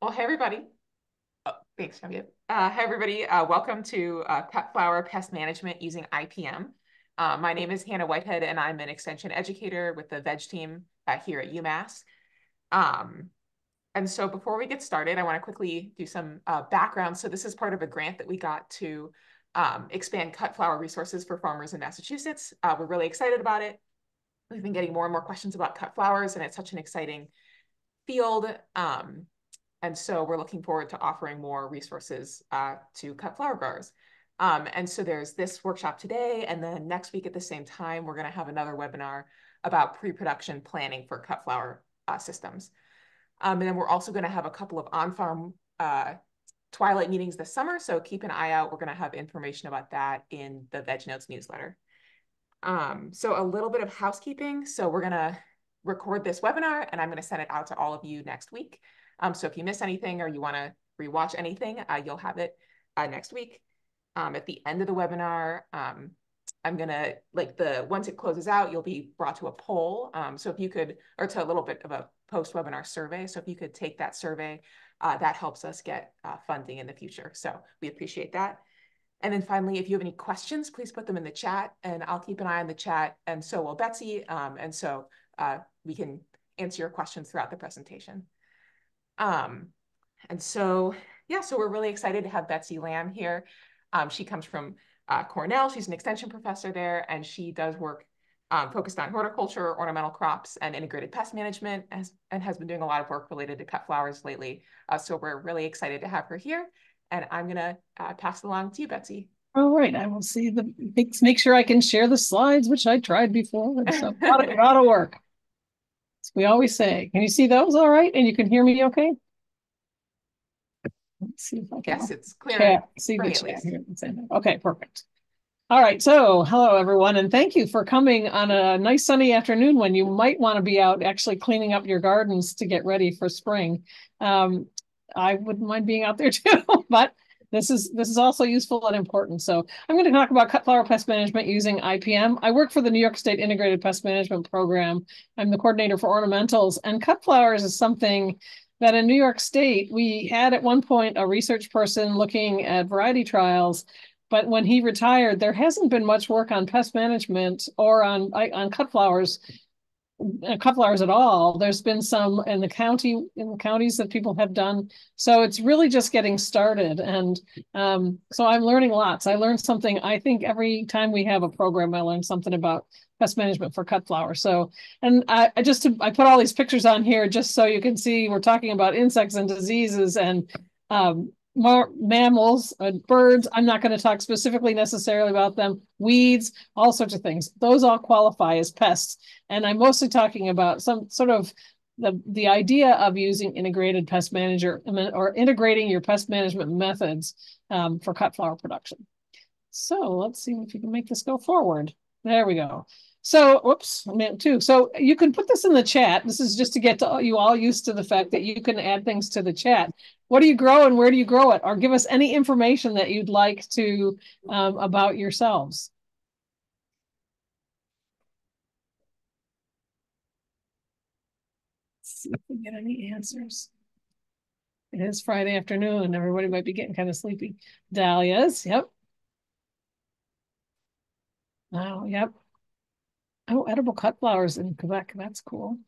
Well, hey, everybody. Oh, thanks, Genevieve. Uh, hi, everybody. Uh, welcome to uh, Cut Flower Pest Management using IPM. Uh, my name is Hannah Whitehead, and I'm an extension educator with the VEG team uh, here at UMass. Um, and so before we get started, I want to quickly do some uh, background. So this is part of a grant that we got to um, expand cut flower resources for farmers in Massachusetts. we're really excited about it. We've been getting more and more questions about cut flowers, and it's such an exciting field. Um, and so we're looking forward to offering more resources uh, to cut flower growers. Um, and so there's this workshop today, and then next week at the same time, we're going to have another webinar about pre-production planning for cut flower uh, systems. Um, and then we're also going to have a couple of on-farm uh, twilight meetings this summer, so keep an eye out. We're going to have information about that in the Veg Notes newsletter. Um, so a little bit of housekeeping. So we're going to record this webinar, and I'm going to send it out to all of you next week. Um, so if you miss anything or you want to rewatch anything, uh, you'll have it uh, next week. Um, at the end of the webinar, um, I'm gonna like the once it closes out, you'll be brought to a poll. Um, so if you could, or to a little bit of a post-webinar survey. So if you could take that survey, uh, that helps us get uh, funding in the future. So we appreciate that. And then finally, if you have any questions, please put them in the chat and I'll keep an eye on the chat and so will Betsy. Um, and so uh, we can answer your questions throughout the presentation. Um, and so, yeah, so we're really excited to have Betsy Lamb here. Um, she comes from uh, Cornell. She's an extension professor there, and she does work um, focused on horticulture, ornamental crops, and integrated pest management, as, and has been doing a lot of work related to cut flowers lately. Uh, so we're really excited to have her here. And I'm going to uh, pass it along to you, Betsy. All right, I will see the make, make sure I can share the slides, which I tried before. It's a lot, of, lot of work we always say. Can you see those all right? And you can hear me okay? Let's see if I can. Yes, it's clear. Yeah, see the chat here. Okay, perfect. All right, so hello everyone, and thank you for coming on a nice sunny afternoon when you might want to be out actually cleaning up your gardens to get ready for spring. Um, I wouldn't mind being out there too, but this is this is also useful and important. So I'm going to talk about cut flower pest management using IPM. I work for the New York State Integrated Pest Management Program. I'm the coordinator for ornamentals, and cut flowers is something that in New York State we had at one point a research person looking at variety trials. But when he retired, there hasn't been much work on pest management or on on cut flowers a couple hours at all. There's been some in the county in the counties that people have done. So it's really just getting started. And um, so I'm learning lots. I learned something. I think every time we have a program, I learn something about pest management for cut flower. So, and I, I just I put all these pictures on here just so you can see we're talking about insects and diseases and um, mammals, uh, birds. I'm not going to talk specifically necessarily about them. Weeds, all sorts of things. Those all qualify as pests. And I'm mostly talking about some sort of the, the idea of using integrated pest manager or integrating your pest management methods um, for cut flower production. So let's see if you can make this go forward. There we go. So, whoops, I meant two. So you can put this in the chat. This is just to get to you all used to the fact that you can add things to the chat. What do you grow and where do you grow it? Or give us any information that you'd like to um, about yourselves. Let's see if we get any answers. It is Friday afternoon. Everybody might be getting kind of sleepy. Dahlias, yep. Oh, yep. Oh, edible cut flowers in Quebec. That's cool.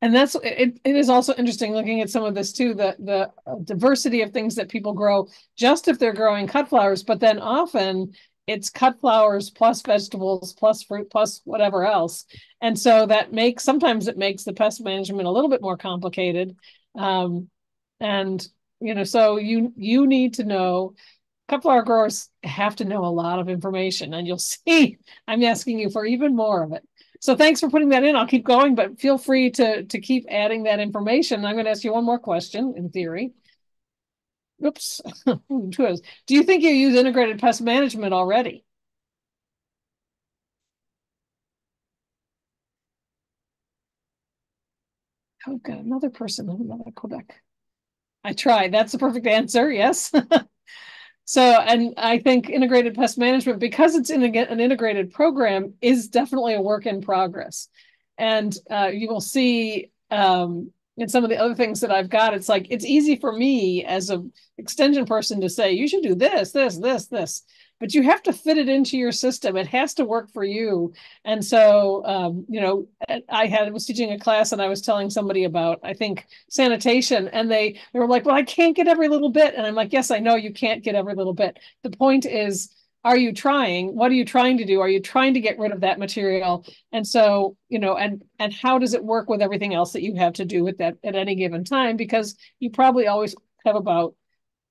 And that's it, it is also interesting looking at some of this too, the the diversity of things that people grow just if they're growing cut flowers, but then often it's cut flowers plus vegetables plus fruit plus whatever else. And so that makes sometimes it makes the pest management a little bit more complicated. Um, and you know, so you you need to know cut flower growers have to know a lot of information and you'll see I'm asking you for even more of it. So thanks for putting that in. I'll keep going, but feel free to, to keep adding that information. I'm going to ask you one more question in theory. Oops. Do you think you use integrated pest management already? Oh, got another person, another Quebec. I tried. That's the perfect answer. Yes. So, and I think integrated pest management, because it's in a, an integrated program, is definitely a work in progress. And uh, you will see um, in some of the other things that I've got, it's like it's easy for me as an extension person to say you should do this, this, this, this but you have to fit it into your system. It has to work for you. And so, um, you know, I had was teaching a class and I was telling somebody about I think sanitation, and they they were like, "Well, I can't get every little bit," and I'm like, "Yes, I know you can't get every little bit. The point is." Are you trying? What are you trying to do? Are you trying to get rid of that material? And so, you know, and and how does it work with everything else that you have to do with that at any given time? Because you probably always have about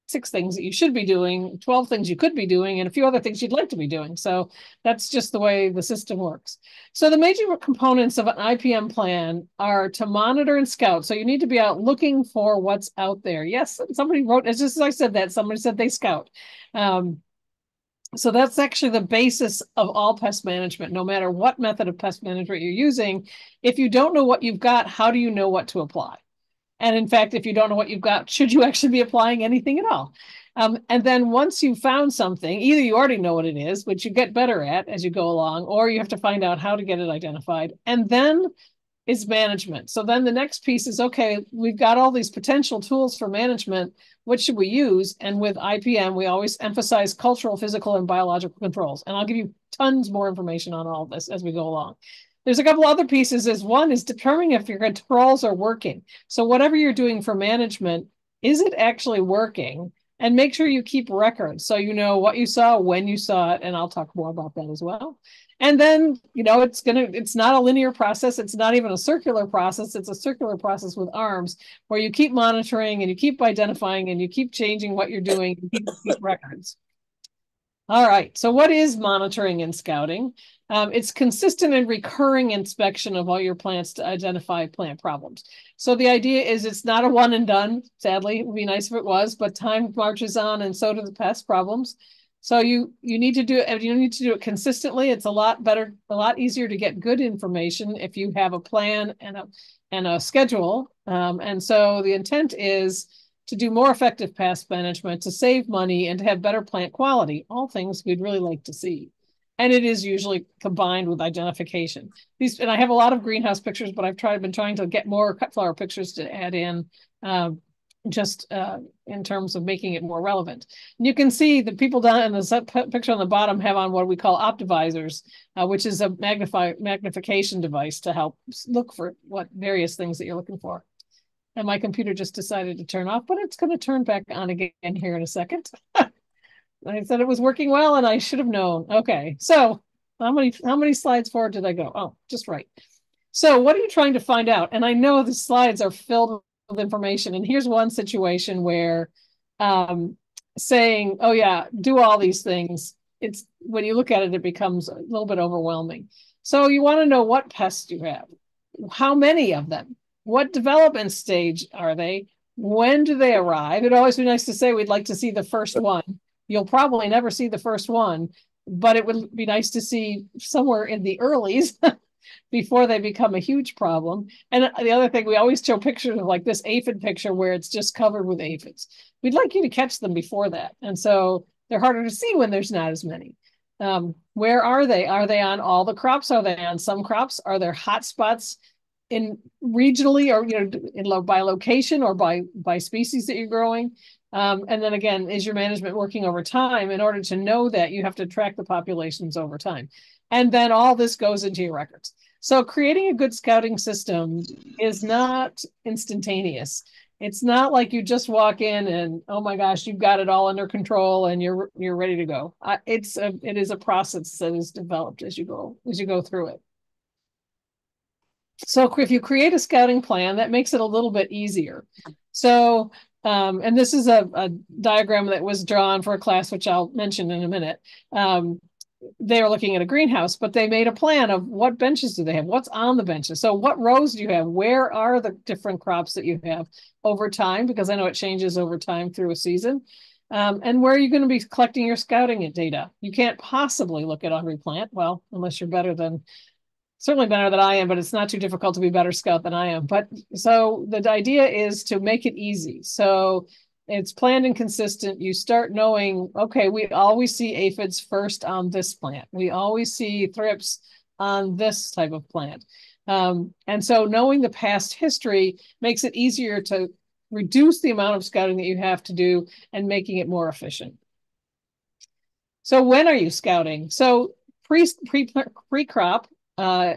six things that you should be doing, 12 things you could be doing, and a few other things you'd like to be doing. So that's just the way the system works. So the major components of an IPM plan are to monitor and scout. So you need to be out looking for what's out there. Yes, somebody wrote, as just as I said that, somebody said they scout. Um, so that's actually the basis of all pest management, no matter what method of pest management you're using. If you don't know what you've got, how do you know what to apply? And in fact, if you don't know what you've got, should you actually be applying anything at all? Um, and then once you've found something, either you already know what it is, which you get better at as you go along, or you have to find out how to get it identified. And then is management. So then the next piece is okay, we've got all these potential tools for management. What should we use? And with IPM, we always emphasize cultural, physical, and biological controls. And I'll give you tons more information on all this as we go along. There's a couple other pieces. Is one is determining if your controls are working. So whatever you're doing for management, is it actually working? And make sure you keep records so you know what you saw, when you saw it, and I'll talk more about that as well. And then, you know, it's gonna, it's not a linear process. It's not even a circular process. It's a circular process with arms where you keep monitoring and you keep identifying and you keep changing what you're doing keep, keep records. All right. So what is monitoring and scouting? Um, it's consistent and recurring inspection of all your plants to identify plant problems. So the idea is it's not a one and done. Sadly, it would be nice if it was, but time marches on, and so do the pest problems. So you you need to do it. You need to do it consistently. It's a lot better, a lot easier to get good information if you have a plan and a and a schedule. Um, and so the intent is to do more effective pest management, to save money, and to have better plant quality. All things we'd really like to see and it is usually combined with identification. These and I have a lot of greenhouse pictures, but I've tried been trying to get more cut flower pictures to add in, uh, just uh, in terms of making it more relevant. And you can see the people down in the picture on the bottom have on what we call optivisors, uh, which is a magnify magnification device to help look for what various things that you're looking for. And my computer just decided to turn off, but it's going to turn back on again here in a second. I said it was working well and I should have known. Okay. So how many how many slides forward did I go? Oh, just right. So what are you trying to find out? And I know the slides are filled with information. And here's one situation where um, saying, oh yeah, do all these things. It's when you look at it, it becomes a little bit overwhelming. So you want to know what pests you have, how many of them, what development stage are they, when do they arrive? It'd always be nice to say we'd like to see the first one You'll probably never see the first one, but it would be nice to see somewhere in the earlies before they become a huge problem. And the other thing, we always show pictures of like this aphid picture where it's just covered with aphids. We'd like you to catch them before that. And so they're harder to see when there's not as many. Um, where are they? Are they on all the crops? Are they on some crops? Are there hot spots in regionally or you know in by location or by by species that you're growing? Um, and then again, is your management working over time? In order to know that, you have to track the populations over time. And then all this goes into your records. So creating a good scouting system is not instantaneous. It's not like you just walk in and oh my gosh, you've got it all under control and you're you're ready to go. it's a it is a process that is developed as you go as you go through it. So if you create a scouting plan, that makes it a little bit easier. So um, and this is a, a, diagram that was drawn for a class, which I'll mention in a minute. Um, they are looking at a greenhouse, but they made a plan of what benches do they have? What's on the benches? So what rows do you have? Where are the different crops that you have over time? Because I know it changes over time through a season. Um, and where are you going to be collecting your scouting data? You can't possibly look at every plant. Well, unless you're better than certainly better than I am, but it's not too difficult to be better scout than I am. But so the idea is to make it easy. So it's planned and consistent. You start knowing, okay, we always see aphids first on this plant. We always see thrips on this type of plant. Um, and so knowing the past history makes it easier to reduce the amount of scouting that you have to do and making it more efficient. So when are you scouting? So pre pre pre crop, uh,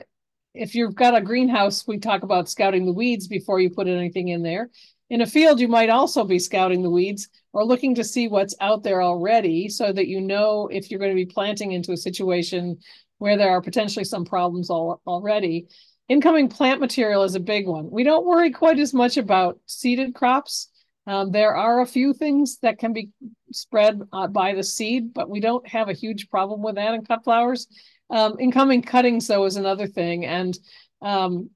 if you've got a greenhouse, we talk about scouting the weeds before you put anything in there. In a field, you might also be scouting the weeds or looking to see what's out there already so that you know if you're going to be planting into a situation where there are potentially some problems all, already. Incoming plant material is a big one. We don't worry quite as much about seeded crops. Um, there are a few things that can be spread uh, by the seed, but we don't have a huge problem with that in cut flowers. Um, incoming cuttings, though, is another thing. And um,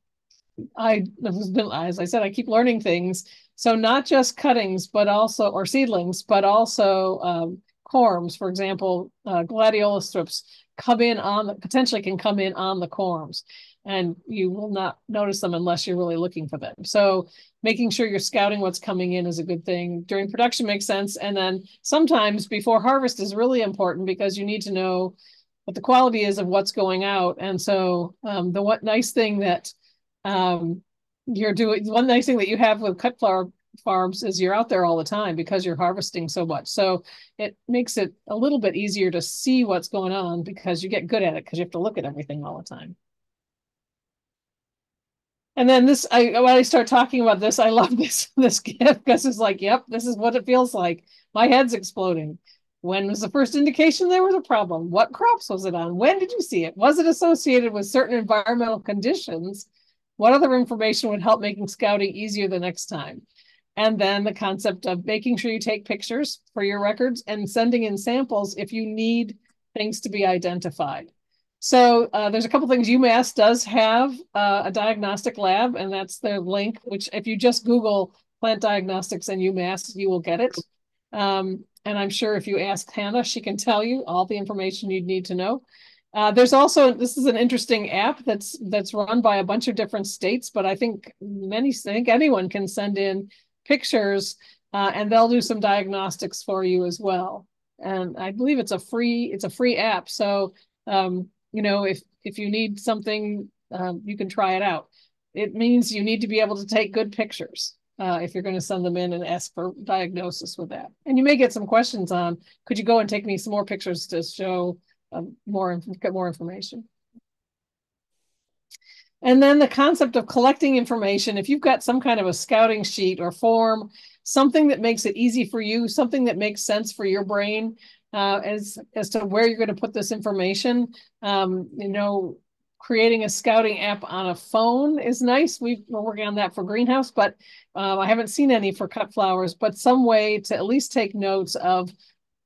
I, as I said, I keep learning things. So not just cuttings, but also, or seedlings, but also um, corms, for example, uh, gladiolus thrips come in on the, potentially can come in on the corms and you will not notice them unless you're really looking for them. So making sure you're scouting what's coming in is a good thing. During production makes sense. And then sometimes before harvest is really important because you need to know what the quality is of what's going out. And so um, the what nice thing that um, you're doing, one nice thing that you have with cut flower farms is you're out there all the time because you're harvesting so much. So it makes it a little bit easier to see what's going on because you get good at it because you have to look at everything all the time. And then this, I when I start talking about this, I love this this gift because it's like, yep, this is what it feels like. My head's exploding. When was the first indication there was a problem? What crops was it on? When did you see it? Was it associated with certain environmental conditions? What other information would help making scouting easier the next time? And then the concept of making sure you take pictures for your records and sending in samples if you need things to be identified. So uh, there's a couple things. UMass does have uh, a diagnostic lab, and that's the link, which if you just Google plant diagnostics and UMass, you will get it. Um, and I'm sure if you ask Hannah, she can tell you all the information you'd need to know. Uh, there's also this is an interesting app that's that's run by a bunch of different states, but I think many I think anyone can send in pictures, uh, and they'll do some diagnostics for you as well. And I believe it's a free it's a free app, so um, you know, if if you need something, um, you can try it out. It means you need to be able to take good pictures uh, if you're going to send them in and ask for diagnosis with that. And you may get some questions on, could you go and take me some more pictures to show um, more, get more information. And then the concept of collecting information. If you've got some kind of a scouting sheet or form, something that makes it easy for you, something that makes sense for your brain, uh, as as to where you're going to put this information. Um, you know, creating a scouting app on a phone is nice. we are working on that for greenhouse, but uh, I haven't seen any for cut flowers. But some way to at least take notes of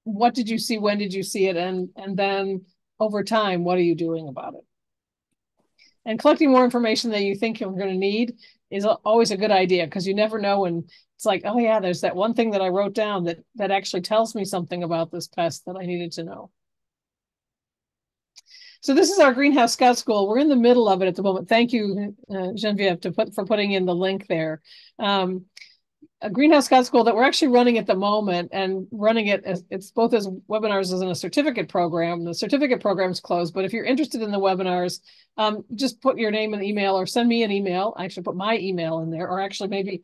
what did you see, when did you see it, and and then over time, what are you doing about it? And collecting more information that you think you're going to need is always a good idea because you never know when it's like, oh yeah, there's that one thing that I wrote down that that actually tells me something about this pest that I needed to know. So this is our greenhouse scout school. We're in the middle of it at the moment. Thank you, uh, Genevieve, to put for putting in the link there. Um, a greenhouse scout school that we're actually running at the moment and running it as it's both as webinars as in a certificate program. The certificate program is closed, but if you're interested in the webinars, um, just put your name and email or send me an email. I actually put my email in there, or actually maybe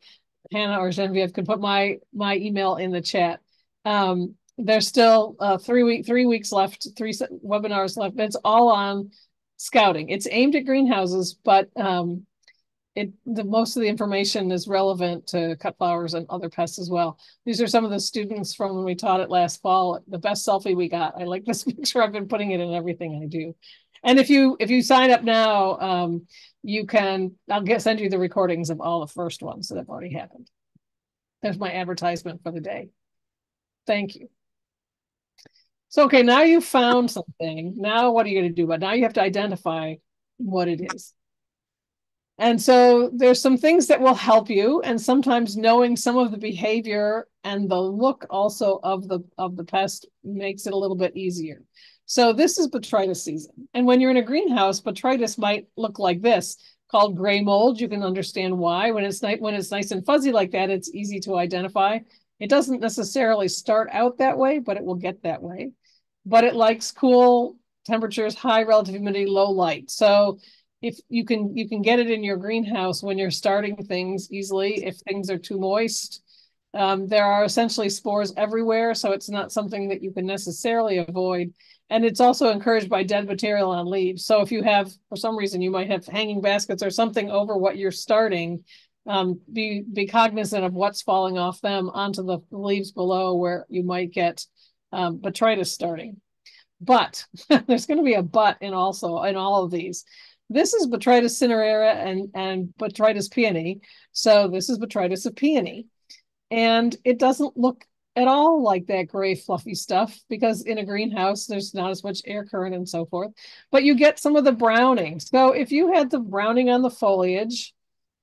Hannah or Genevieve could put my my email in the chat. Um, there's still uh, three week three weeks left, three webinars left. It's all on scouting. It's aimed at greenhouses, but um, it the most of the information is relevant to cut flowers and other pests as well. These are some of the students from when we taught it last fall. The best selfie we got. I like this picture. I've been putting it in everything I do. And if you if you sign up now, um, you can I'll get send you the recordings of all the first ones that have already happened. There's my advertisement for the day. Thank you. So okay, now you found something. Now what are you going to do? But now you have to identify what it is. And so there's some things that will help you, and sometimes knowing some of the behavior and the look also of the of the pest makes it a little bit easier. So this is botrytis season. And when you're in a greenhouse, botrytis might look like this, called gray mold. You can understand why. When it's nice when it's nice and fuzzy like that, it's easy to identify. It doesn't necessarily start out that way, but it will get that way. But it likes cool temperatures, high relative humidity, low light. So if you can you can get it in your greenhouse when you're starting things easily if things are too moist. Um, there are essentially spores everywhere so it's not something that you can necessarily avoid. And it's also encouraged by dead material on leaves. So if you have for some reason you might have hanging baskets or something over what you're starting um, be be cognizant of what's falling off them onto the leaves below where you might get um, botrytis starting but there's going to be a but in also in all of these. This is Botrytis cinerea and, and Botrytis peony. So this is Botrytis of peony. And it doesn't look at all like that gray fluffy stuff because in a greenhouse there's not as much air current and so forth. But you get some of the browning. So if you had the browning on the foliage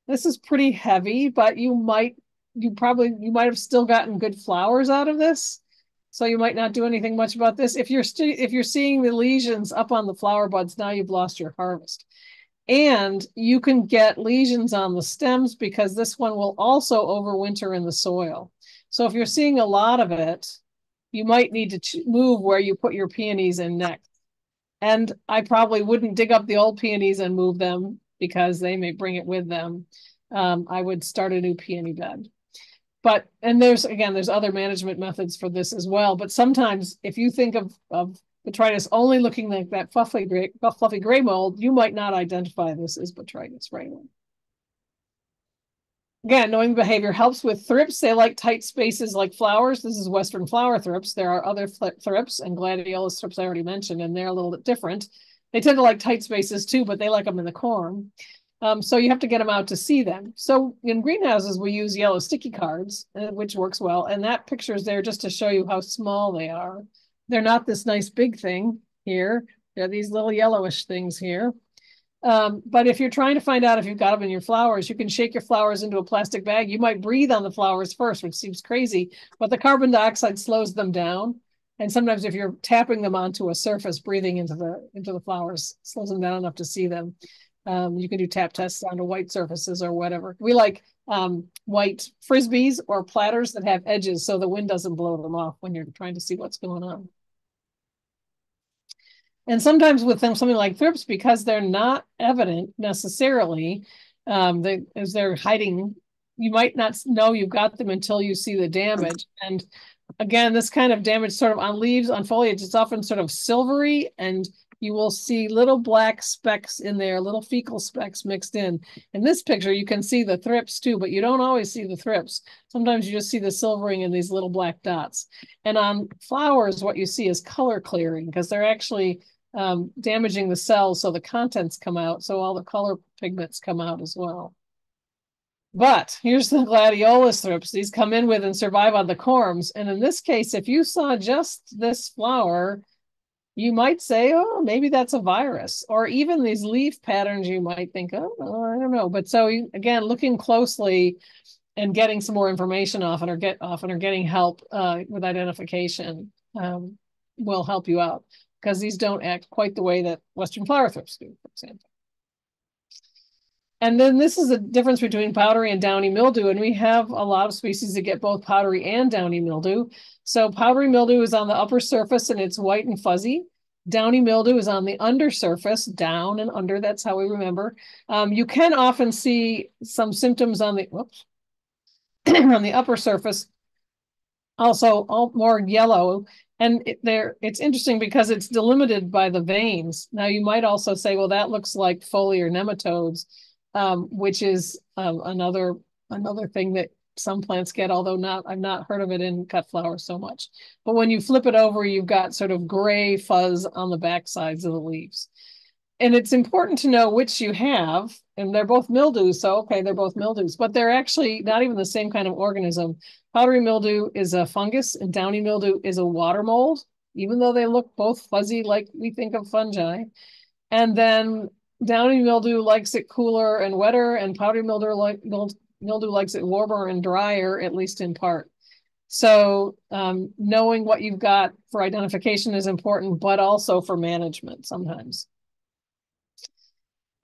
this is pretty heavy but you might you probably you might have still gotten good flowers out of this so you might not do anything much about this. If you're if you're seeing the lesions up on the flower buds, now you've lost your harvest. And you can get lesions on the stems because this one will also overwinter in the soil. So if you're seeing a lot of it, you might need to move where you put your peonies in next. And I probably wouldn't dig up the old peonies and move them because they may bring it with them. Um, I would start a new peony bed but and there's again there's other management methods for this as well. But sometimes if you think of of botrytis only looking like that fluffy gray fluffy gray mold you might not identify this as botrytis right again knowing behavior helps with thrips. They like tight spaces like flowers. This is western flower thrips. There are other thrips and gladiolus thrips i already mentioned and they're a little bit different. They tend to like tight spaces too but they like them in the corm um, so you have to get them out to see them. So in greenhouses, we use yellow sticky cards, uh, which works well. And that picture is there just to show you how small they are. They're not this nice big thing here. They're these little yellowish things here. Um, but if you're trying to find out if you've got them in your flowers, you can shake your flowers into a plastic bag. You might breathe on the flowers first, which seems crazy, but the carbon dioxide slows them down. And sometimes if you're tapping them onto a surface, breathing into the into the flowers slows them down enough to see them. Um, you can do tap tests onto white surfaces or whatever. We like um, white frisbees or platters that have edges so the wind doesn't blow them off when you're trying to see what's going on. And sometimes with them, something like thrips, because they're not evident necessarily, um, they, as they're hiding, you might not know you've got them until you see the damage. And again, this kind of damage sort of on leaves, on foliage, it's often sort of silvery and you will see little black specks in there, little fecal specks mixed in. In this picture, you can see the thrips too, but you don't always see the thrips. Sometimes you just see the silvering in these little black dots. And on flowers, what you see is color clearing because they're actually um, damaging the cells so the contents come out, so all the color pigments come out as well. But here's the gladiolus thrips. These come in with and survive on the corms. And in this case, if you saw just this flower, you might say, oh, maybe that's a virus, or even these leaf patterns, you might think, oh, I don't know. But so again, looking closely and getting some more information often or get often or getting help uh, with identification um, will help you out because these don't act quite the way that Western flower thrips do, for example. And then this is the difference between powdery and downy mildew. And we have a lot of species that get both powdery and downy mildew. So powdery mildew is on the upper surface and it's white and fuzzy. Downy mildew is on the undersurface, down and under. That's how we remember. Um, you can often see some symptoms on the whoops on the upper surface, also all more yellow. And it, there, it's interesting because it's delimited by the veins. Now you might also say, well, that looks like foliar nematodes um, which is um, another another thing that some plants get, although not I've not heard of it in cut flowers so much. But when you flip it over, you've got sort of gray fuzz on the back sides of the leaves. And it's important to know which you have, and they're both mildews. So, okay, they're both mildews, but they're actually not even the same kind of organism. Powdery mildew is a fungus, and downy mildew is a water mold, even though they look both fuzzy like we think of fungi. And then downy mildew likes it cooler and wetter, and powdery mildew like mildew likes it warmer and drier, at least in part. So um, knowing what you've got for identification is important, but also for management sometimes.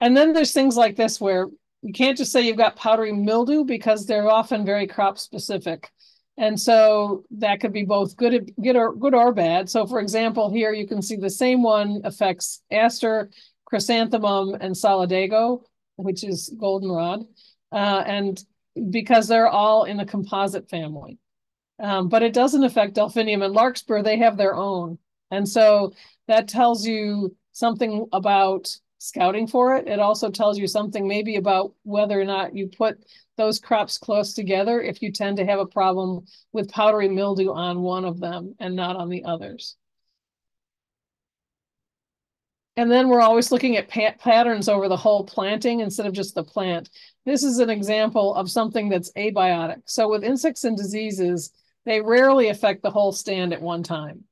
And then there's things like this where you can't just say you've got powdery mildew because they're often very crop specific. And so that could be both good, good or good or bad. So for example, here you can see the same one affects aster, chrysanthemum, and solidago, which is goldenrod. Uh, and because they're all in the composite family. Um, but it doesn't affect delphinium and larkspur, they have their own. And so that tells you something about scouting for it. It also tells you something maybe about whether or not you put those crops close together if you tend to have a problem with powdery mildew on one of them and not on the others. And then we're always looking at pat patterns over the whole planting instead of just the plant. This is an example of something that's abiotic. So with insects and diseases, they rarely affect the whole stand at one time.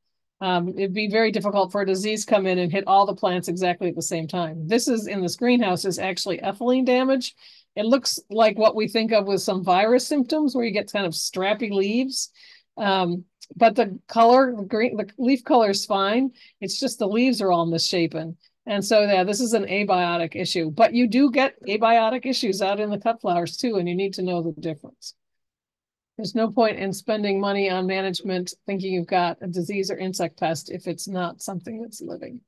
Um, it'd be very difficult for a disease come in and hit all the plants exactly at the same time. This is in this greenhouse is actually ethylene damage. It looks like what we think of with some virus symptoms where you get kind of strappy leaves. Um, but the color, the green, the leaf color is fine. It's just the leaves are all misshapen. And so yeah, this is an abiotic issue, but you do get abiotic issues out in the cut flowers too, and you need to know the difference. There's no point in spending money on management thinking you've got a disease or insect pest if it's not something that's living.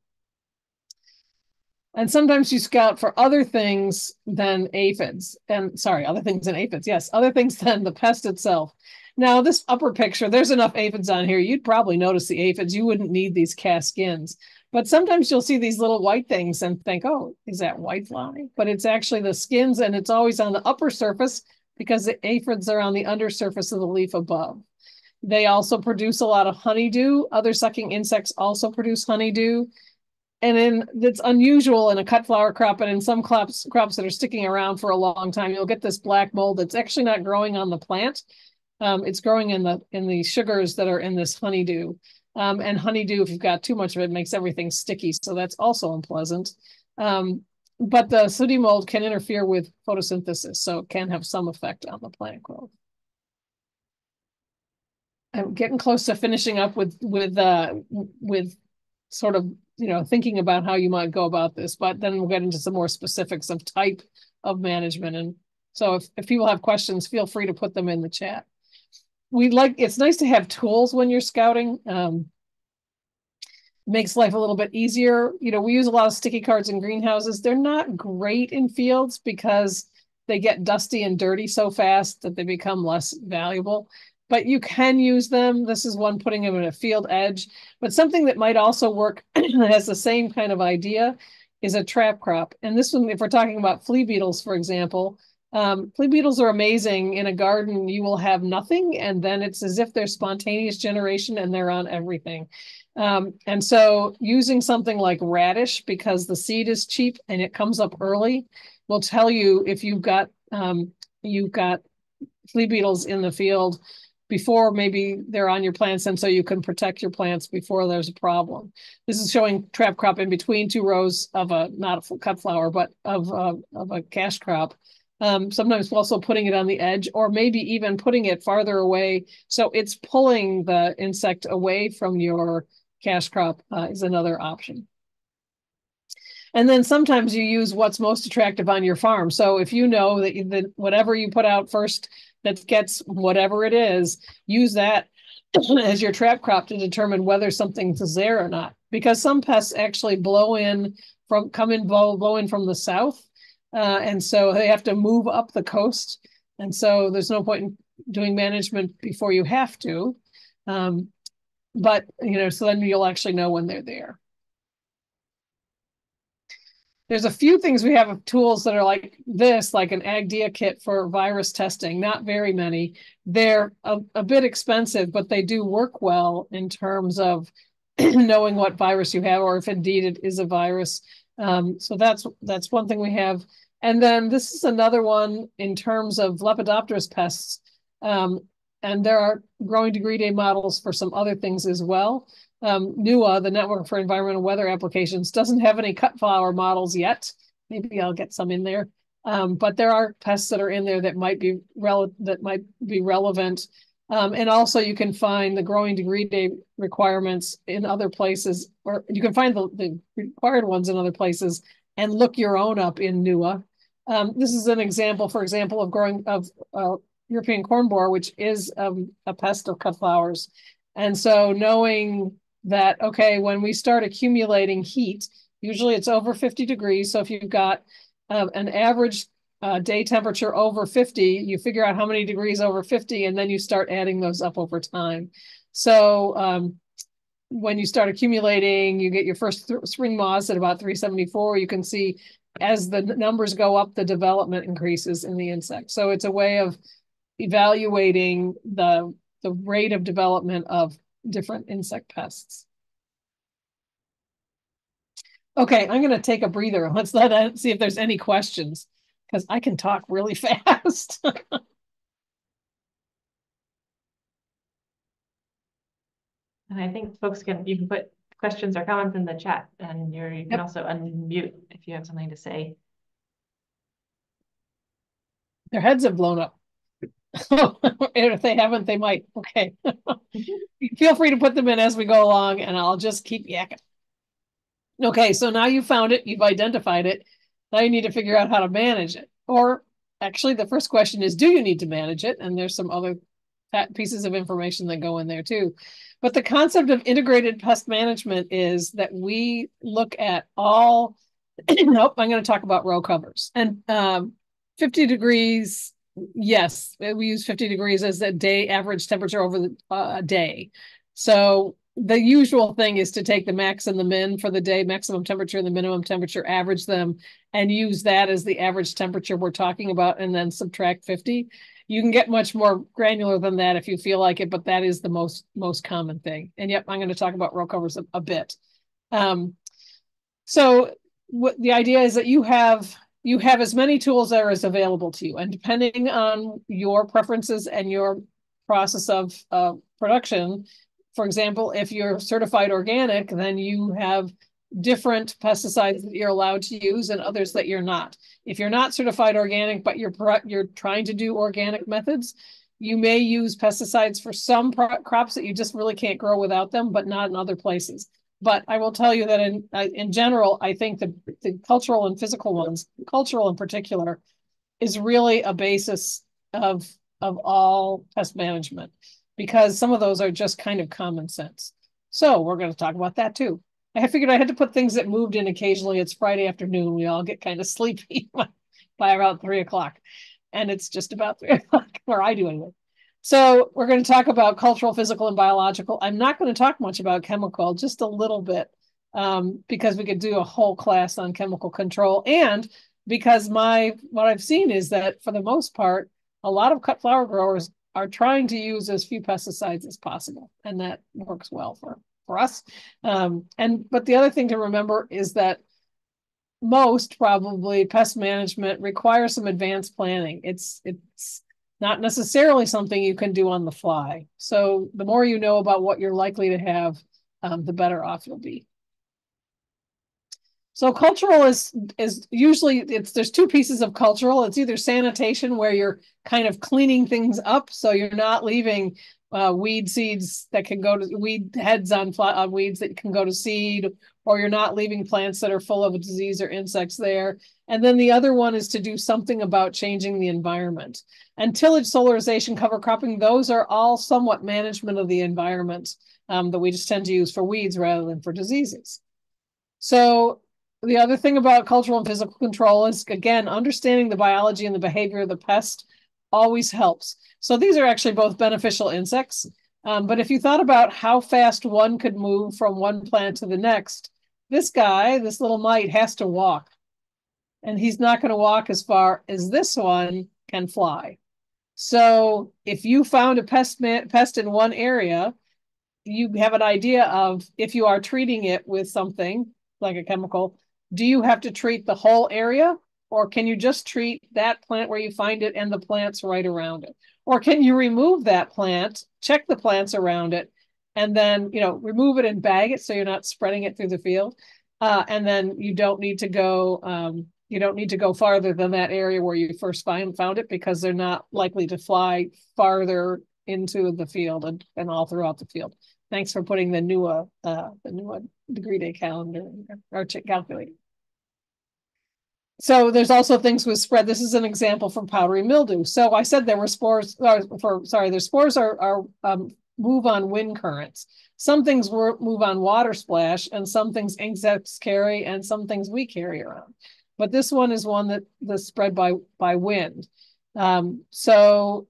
And sometimes you scout for other things than aphids. And sorry, other things than aphids. Yes, other things than the pest itself. Now, this upper picture, there's enough aphids on here. You'd probably notice the aphids. You wouldn't need these cast skins. But sometimes you'll see these little white things and think, oh, is that whitefly? But it's actually the skins and it's always on the upper surface because the aphids are on the undersurface of the leaf above. They also produce a lot of honeydew. Other sucking insects also produce honeydew. And then that's unusual in a cut flower crop and in some crops, crops that are sticking around for a long time, you'll get this black mold that's actually not growing on the plant. Um, it's growing in the in the sugars that are in this honeydew. Um, and honeydew, if you've got too much of it, makes everything sticky. So that's also unpleasant. Um, but the sooty mold can interfere with photosynthesis, so it can have some effect on the plant growth. I'm getting close to finishing up with with uh, with sort of you know thinking about how you might go about this, but then we'll get into some more specifics of type of management. And so if, if people have questions, feel free to put them in the chat. We like it's nice to have tools when you're scouting. Um, makes life a little bit easier. You know, we use a lot of sticky cards in greenhouses. They're not great in fields because they get dusty and dirty so fast that they become less valuable. But you can use them. This is one putting them in a field edge. But something that might also work that has the same kind of idea is a trap crop. And this one, if we're talking about flea beetles, for example, um, flea beetles are amazing. In a garden, you will have nothing, and then it's as if they're spontaneous generation and they're on everything. Um, and so using something like radish, because the seed is cheap and it comes up early, will tell you if you've got um, you've got flea beetles in the field before maybe they're on your plants and so you can protect your plants before there's a problem. This is showing trap crop in between two rows of a, not a cut flower, but of, uh, of a cash crop. Um, sometimes also putting it on the edge or maybe even putting it farther away. So it's pulling the insect away from your cash crop uh, is another option. And then sometimes you use what's most attractive on your farm. So if you know that, you, that whatever you put out first that gets whatever it is, use that as your trap crop to determine whether something's there or not. Because some pests actually blow in from come in blow, blow in from the south. Uh, and so they have to move up the coast. And so there's no point in doing management before you have to. Um, but you know, so then you'll actually know when they're there. There's a few things we have of tools that are like this, like an AgDia kit for virus testing, not very many. They're a, a bit expensive, but they do work well in terms of knowing what virus you have or if indeed it is a virus. Um, so that's that's one thing we have. And then this is another one in terms of Lepidopterous pests. Um, and there are growing degree day models for some other things as well. Um, NEWA, the Network for Environmental Weather Applications, doesn't have any cut flower models yet. Maybe I'll get some in there. Um, but there are pests that are in there that might be rel- that might be relevant. Um, and also you can find the growing degree day requirements in other places, or you can find the, the required ones in other places and look your own up in NEWA. Um, this is an example, for example, of growing of uh, European corn borer, which is um, a pest of cut flowers. And so knowing that, okay, when we start accumulating heat, usually it's over 50 degrees. So if you've got uh, an average uh, day temperature over 50, you figure out how many degrees over 50, and then you start adding those up over time. So um, when you start accumulating, you get your first spring moths at about 374. You can see as the numbers go up, the development increases in the insect. So it's a way of evaluating the, the rate of development of different insect pests. Okay, I'm going to take a breather. Let's let see if there's any questions because I can talk really fast. And I think folks can, you can put questions or comments in the chat and you're, you can also unmute if you have something to say. Their heads have blown up. if they haven't, they might. Okay. Feel free to put them in as we go along and I'll just keep yakking. Okay, so now you found it, you've identified it. Now you need to figure out how to manage it. Or actually, the first question is, do you need to manage it? And there's some other pieces of information that go in there too. But the concept of integrated pest management is that we look at all, nope, I'm going to talk about row covers. And um, 50 degrees, yes, we use 50 degrees as a day average temperature over the uh, day. So the usual thing is to take the max and the min for the day, maximum temperature and the minimum temperature, average them, and use that as the average temperature we're talking about, and then subtract 50. You can get much more granular than that if you feel like it, but that is the most most common thing. And yep, I'm going to talk about row covers a, a bit. Um, so what the idea is that you have you have as many tools that are as available to you, and depending on your preferences and your process of uh, production, for example, if you're certified organic, then you have different pesticides that you're allowed to use and others that you're not. If you're not certified organic, but you're you're trying to do organic methods, you may use pesticides for some crops that you just really can't grow without them, but not in other places. But I will tell you that in uh, in general, I think the, the cultural and physical ones, cultural in particular, is really a basis of of all pest management because some of those are just kind of common sense. So we're going to talk about that too. I figured I had to put things that moved in occasionally. It's Friday afternoon. We all get kind of sleepy by about three o'clock. And it's just about three o'clock where I do anyway. So we're going to talk about cultural, physical, and biological. I'm not going to talk much about chemical, just a little bit, um, because we could do a whole class on chemical control. And because my what I've seen is that for the most part, a lot of cut flower growers are trying to use as few pesticides as possible. And that works well for for us. Um, and but the other thing to remember is that most probably pest management requires some advanced planning. It's it's not necessarily something you can do on the fly. So the more you know about what you're likely to have, um, the better off you'll be. So cultural is is usually it's there's two pieces of cultural. It's either sanitation where you're kind of cleaning things up, so you're not leaving uh, weed seeds that can go to weed heads on, on weeds that can go to seed, or you're not leaving plants that are full of disease or insects there. And then the other one is to do something about changing the environment. And tillage, solarization, cover cropping, those are all somewhat management of the environment um, that we just tend to use for weeds rather than for diseases. So the other thing about cultural and physical control is, again, understanding the biology and the behavior of the pest always helps. So these are actually both beneficial insects. Um, but if you thought about how fast one could move from one plant to the next, this guy, this little mite, has to walk. And he's not going to walk as far as this one can fly. So if you found a pest, pest in one area, you have an idea of if you are treating it with something like a chemical, do you have to treat the whole area or can you just treat that plant where you find it and the plants right around it? Or can you remove that plant, check the plants around it, and then, you know, remove it and bag it so you're not spreading it through the field. Uh, and then you don't need to go, um, you don't need to go farther than that area where you first find, found it because they're not likely to fly farther into the field and, and all throughout the field. Thanks for putting the new uh, the new degree day calendar or calculator. so there's also things with spread. This is an example from powdery mildew. So I said there were spores, uh, for, sorry, the spores are, are um, move on wind currents. Some things were, move on water splash and some things insects carry and some things we carry around. But this one is one that that's spread by, by wind. Um, so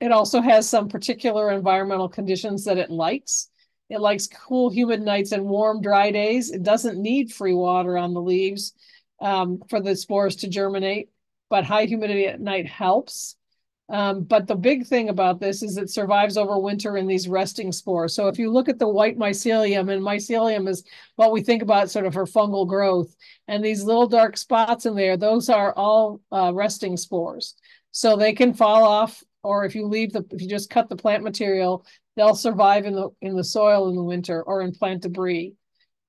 it also has some particular environmental conditions that it likes. It likes cool, humid nights and warm, dry days. It doesn't need free water on the leaves um, for the spores to germinate, but high humidity at night helps. Um, but the big thing about this is it survives over winter in these resting spores. So if you look at the white mycelium, and mycelium is what we think about sort of for fungal growth, and these little dark spots in there, those are all uh, resting spores. So they can fall off, or if you leave the, if you just cut the plant material, they'll survive in the in the soil in the winter or in plant debris.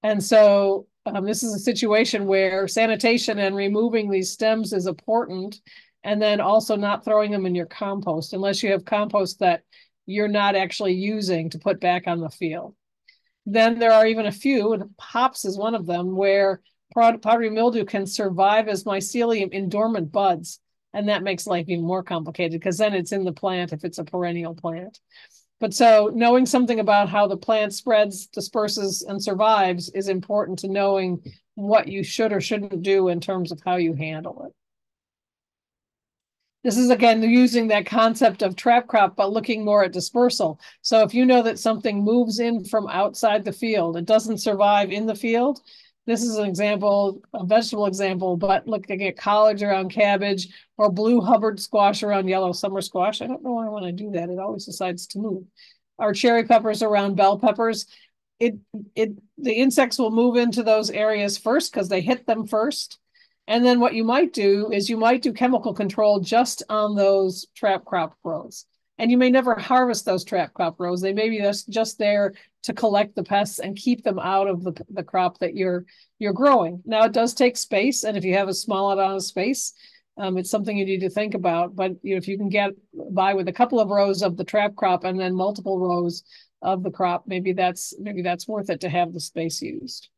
And so um, this is a situation where sanitation and removing these stems is important, and then also not throwing them in your compost unless you have compost that you're not actually using to put back on the field. Then there are even a few, and hops is one of them, where powdery mildew can survive as mycelium in dormant buds. And that makes life even more complicated because then it's in the plant if it's a perennial plant. But so knowing something about how the plant spreads, disperses, and survives is important to knowing what you should or shouldn't do in terms of how you handle it. This is again using that concept of trap crop, but looking more at dispersal. So if you know that something moves in from outside the field, it doesn't survive in the field, this is an example, a vegetable example, but looking at collard around cabbage or blue Hubbard squash around yellow summer squash. I don't know why I want to do that. It always decides to move. Our cherry peppers around bell peppers. It it the insects will move into those areas first because they hit them first. And then what you might do is you might do chemical control just on those trap crop rows. And you may never harvest those trap crop rows. They may be just, just there to collect the pests and keep them out of the, the crop that you're you're growing. Now it does take space, and if you have a small amount of space, um, it's something you need to think about. But you know, if you can get by with a couple of rows of the trap crop and then multiple rows of the crop, maybe that's maybe that's worth it to have the space used.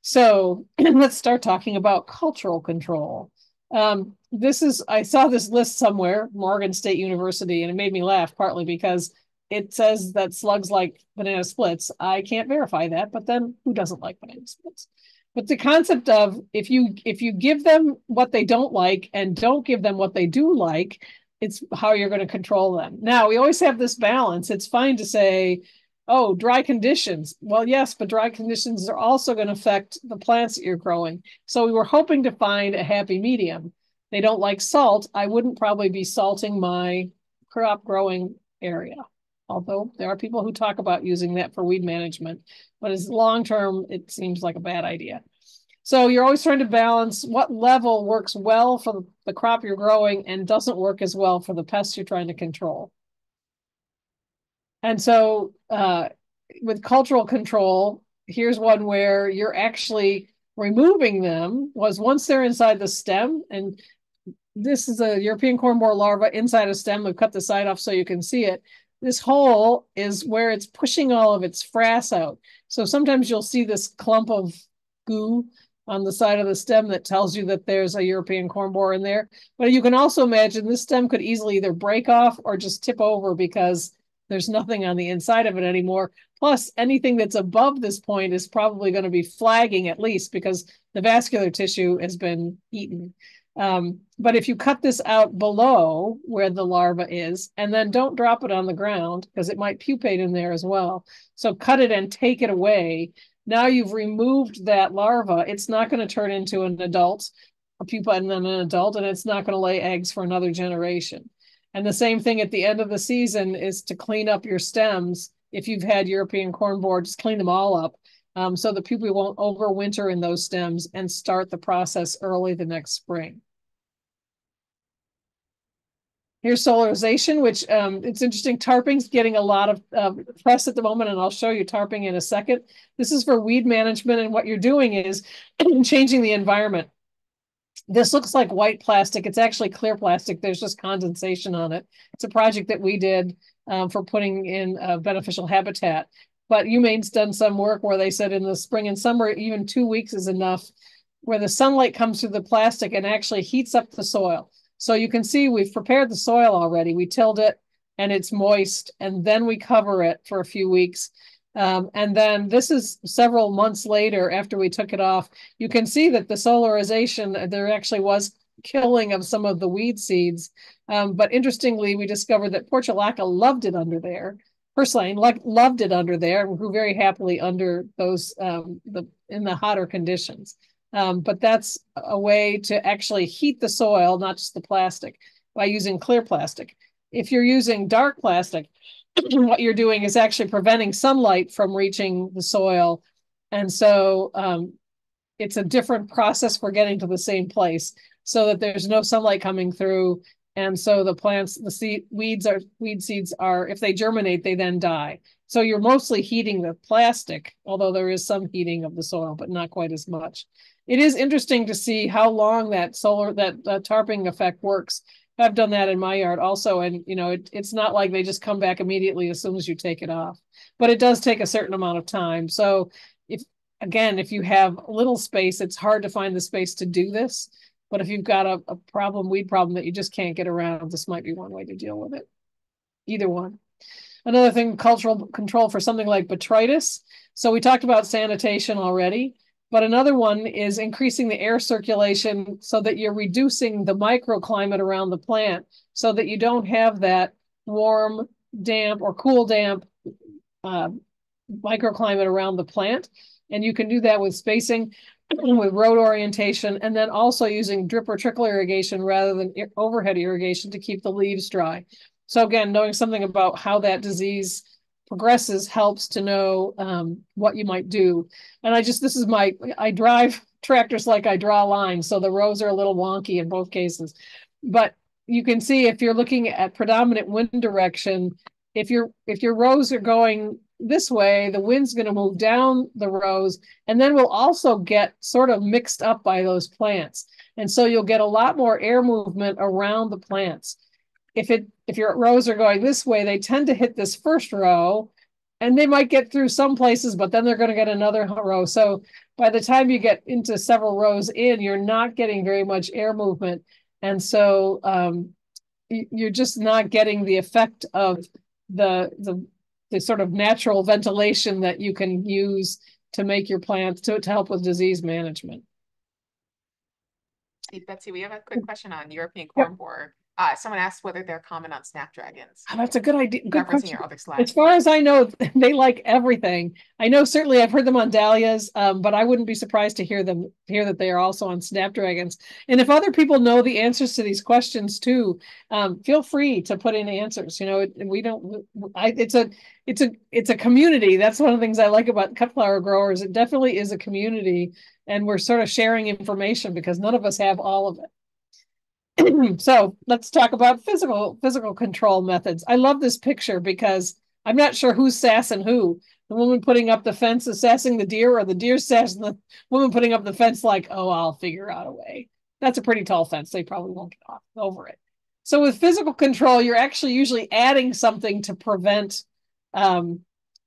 So let's start talking about cultural control. Um, this is I saw this list somewhere, Morgan State University, and it made me laugh partly because it says that slugs like banana splits. I can't verify that, but then who doesn't like banana splits? But the concept of if you if you give them what they don't like and don't give them what they do like, it's how you're going to control them. Now we always have this balance. It's fine to say, oh, dry conditions. Well, yes, but dry conditions are also going to affect the plants that you're growing. So we were hoping to find a happy medium. They don't like salt. I wouldn't probably be salting my crop growing area although there are people who talk about using that for weed management, but as long term, it seems like a bad idea. So you're always trying to balance what level works well for the crop you're growing and doesn't work as well for the pests you're trying to control. And so uh, with cultural control, here's one where you're actually removing them was once they're inside the stem and this is a European corn borer larva inside a stem. We've cut the side off so you can see it this hole is where it's pushing all of its frass out. So sometimes you'll see this clump of goo on the side of the stem that tells you that there's a European corn borer in there. But you can also imagine this stem could easily either break off or just tip over because there's nothing on the inside of it anymore. Plus, anything that's above this point is probably going to be flagging at least because the vascular tissue has been eaten. Um, but if you cut this out below where the larva is, and then don't drop it on the ground because it might pupate in there as well. So cut it and take it away. Now you've removed that larva. It's not going to turn into an adult, a pupa and then an adult, and it's not going to lay eggs for another generation. And the same thing at the end of the season is to clean up your stems. If you've had European corn borer, just clean them all up um, so the pupae won't overwinter in those stems and start the process early the next spring. Here's solarization, which um, it's interesting. Tarping's getting a lot of uh, press at the moment, and I'll show you tarping in a second. This is for weed management, and what you're doing is changing the environment. This looks like white plastic. It's actually clear plastic. There's just condensation on it. It's a project that we did um, for putting in a beneficial habitat. But UMaine's done some work where they said in the spring and summer, even two weeks is enough where the sunlight comes through the plastic and actually heats up the soil. So you can see we've prepared the soil already. We tilled it and it's moist, and then we cover it for a few weeks. Um, and then this is several months later after we took it off. You can see that the solarization, there actually was killing of some of the weed seeds. Um, but interestingly, we discovered that portulaca loved it under there. Purslane like loved it under there and grew very happily under those um, the in the hotter conditions. Um, but that's a way to actually heat the soil, not just the plastic, by using clear plastic. If you're using dark plastic, what you're doing is actually preventing sunlight from reaching the soil. And so um, it's a different process for getting to the same place so that there's no sunlight coming through. And so the plants, the seed weeds are weed seeds are, if they germinate, they then die. So you're mostly heating the plastic, although there is some heating of the soil, but not quite as much. It is interesting to see how long that solar that uh, tarping effect works. I've done that in my yard also, and you know it, it's not like they just come back immediately as soon as you take it off, but it does take a certain amount of time. So if again, if you have little space, it's hard to find the space to do this. But if you've got a, a problem, weed problem that you just can't get around, this might be one way to deal with it. Either one. Another thing, cultural control for something like botrytis. So we talked about sanitation already, but another one is increasing the air circulation so that you're reducing the microclimate around the plant so that you don't have that warm, damp, or cool, damp uh, microclimate around the plant. And you can do that with spacing with road orientation, and then also using drip or trickle irrigation rather than overhead irrigation to keep the leaves dry. So again, knowing something about how that disease progresses helps to know um, what you might do. And I just, this is my, I drive tractors like I draw lines. So the rows are a little wonky in both cases. But you can see if you're looking at predominant wind direction, if your if your rows are going this way, the wind's going to move down the rows, and then we'll also get sort of mixed up by those plants. And so you'll get a lot more air movement around the plants. If it if your rows are going this way, they tend to hit this first row, and they might get through some places, but then they're going to get another row. So by the time you get into several rows in, you're not getting very much air movement, and so um, you're just not getting the effect of the the the sort of natural ventilation that you can use to make your plants to, to help with disease management. Hey, Betsy, we have a quick question on European corn borer. Uh, someone asked whether they're common on snapdragons. Oh, that's a good idea. Good question. Your other slide. As far as I know, they like everything. I know certainly I've heard them on dahlias, um, but I wouldn't be surprised to hear them hear that they are also on snapdragons. And if other people know the answers to these questions too, um, feel free to put in answers. You know, we don't. I, it's a it's a it's a community. That's one of the things I like about cut flower growers. It definitely is a community, and we're sort of sharing information because none of us have all of it. so let's talk about physical physical control methods. I love this picture because I'm not sure who's sassing who. The woman putting up the fence is sassing the deer, or the deer sassing the woman putting up the fence, like, oh, I'll figure out a way. That's a pretty tall fence. They probably won't get off over it. So with physical control, you're actually usually adding something to prevent um,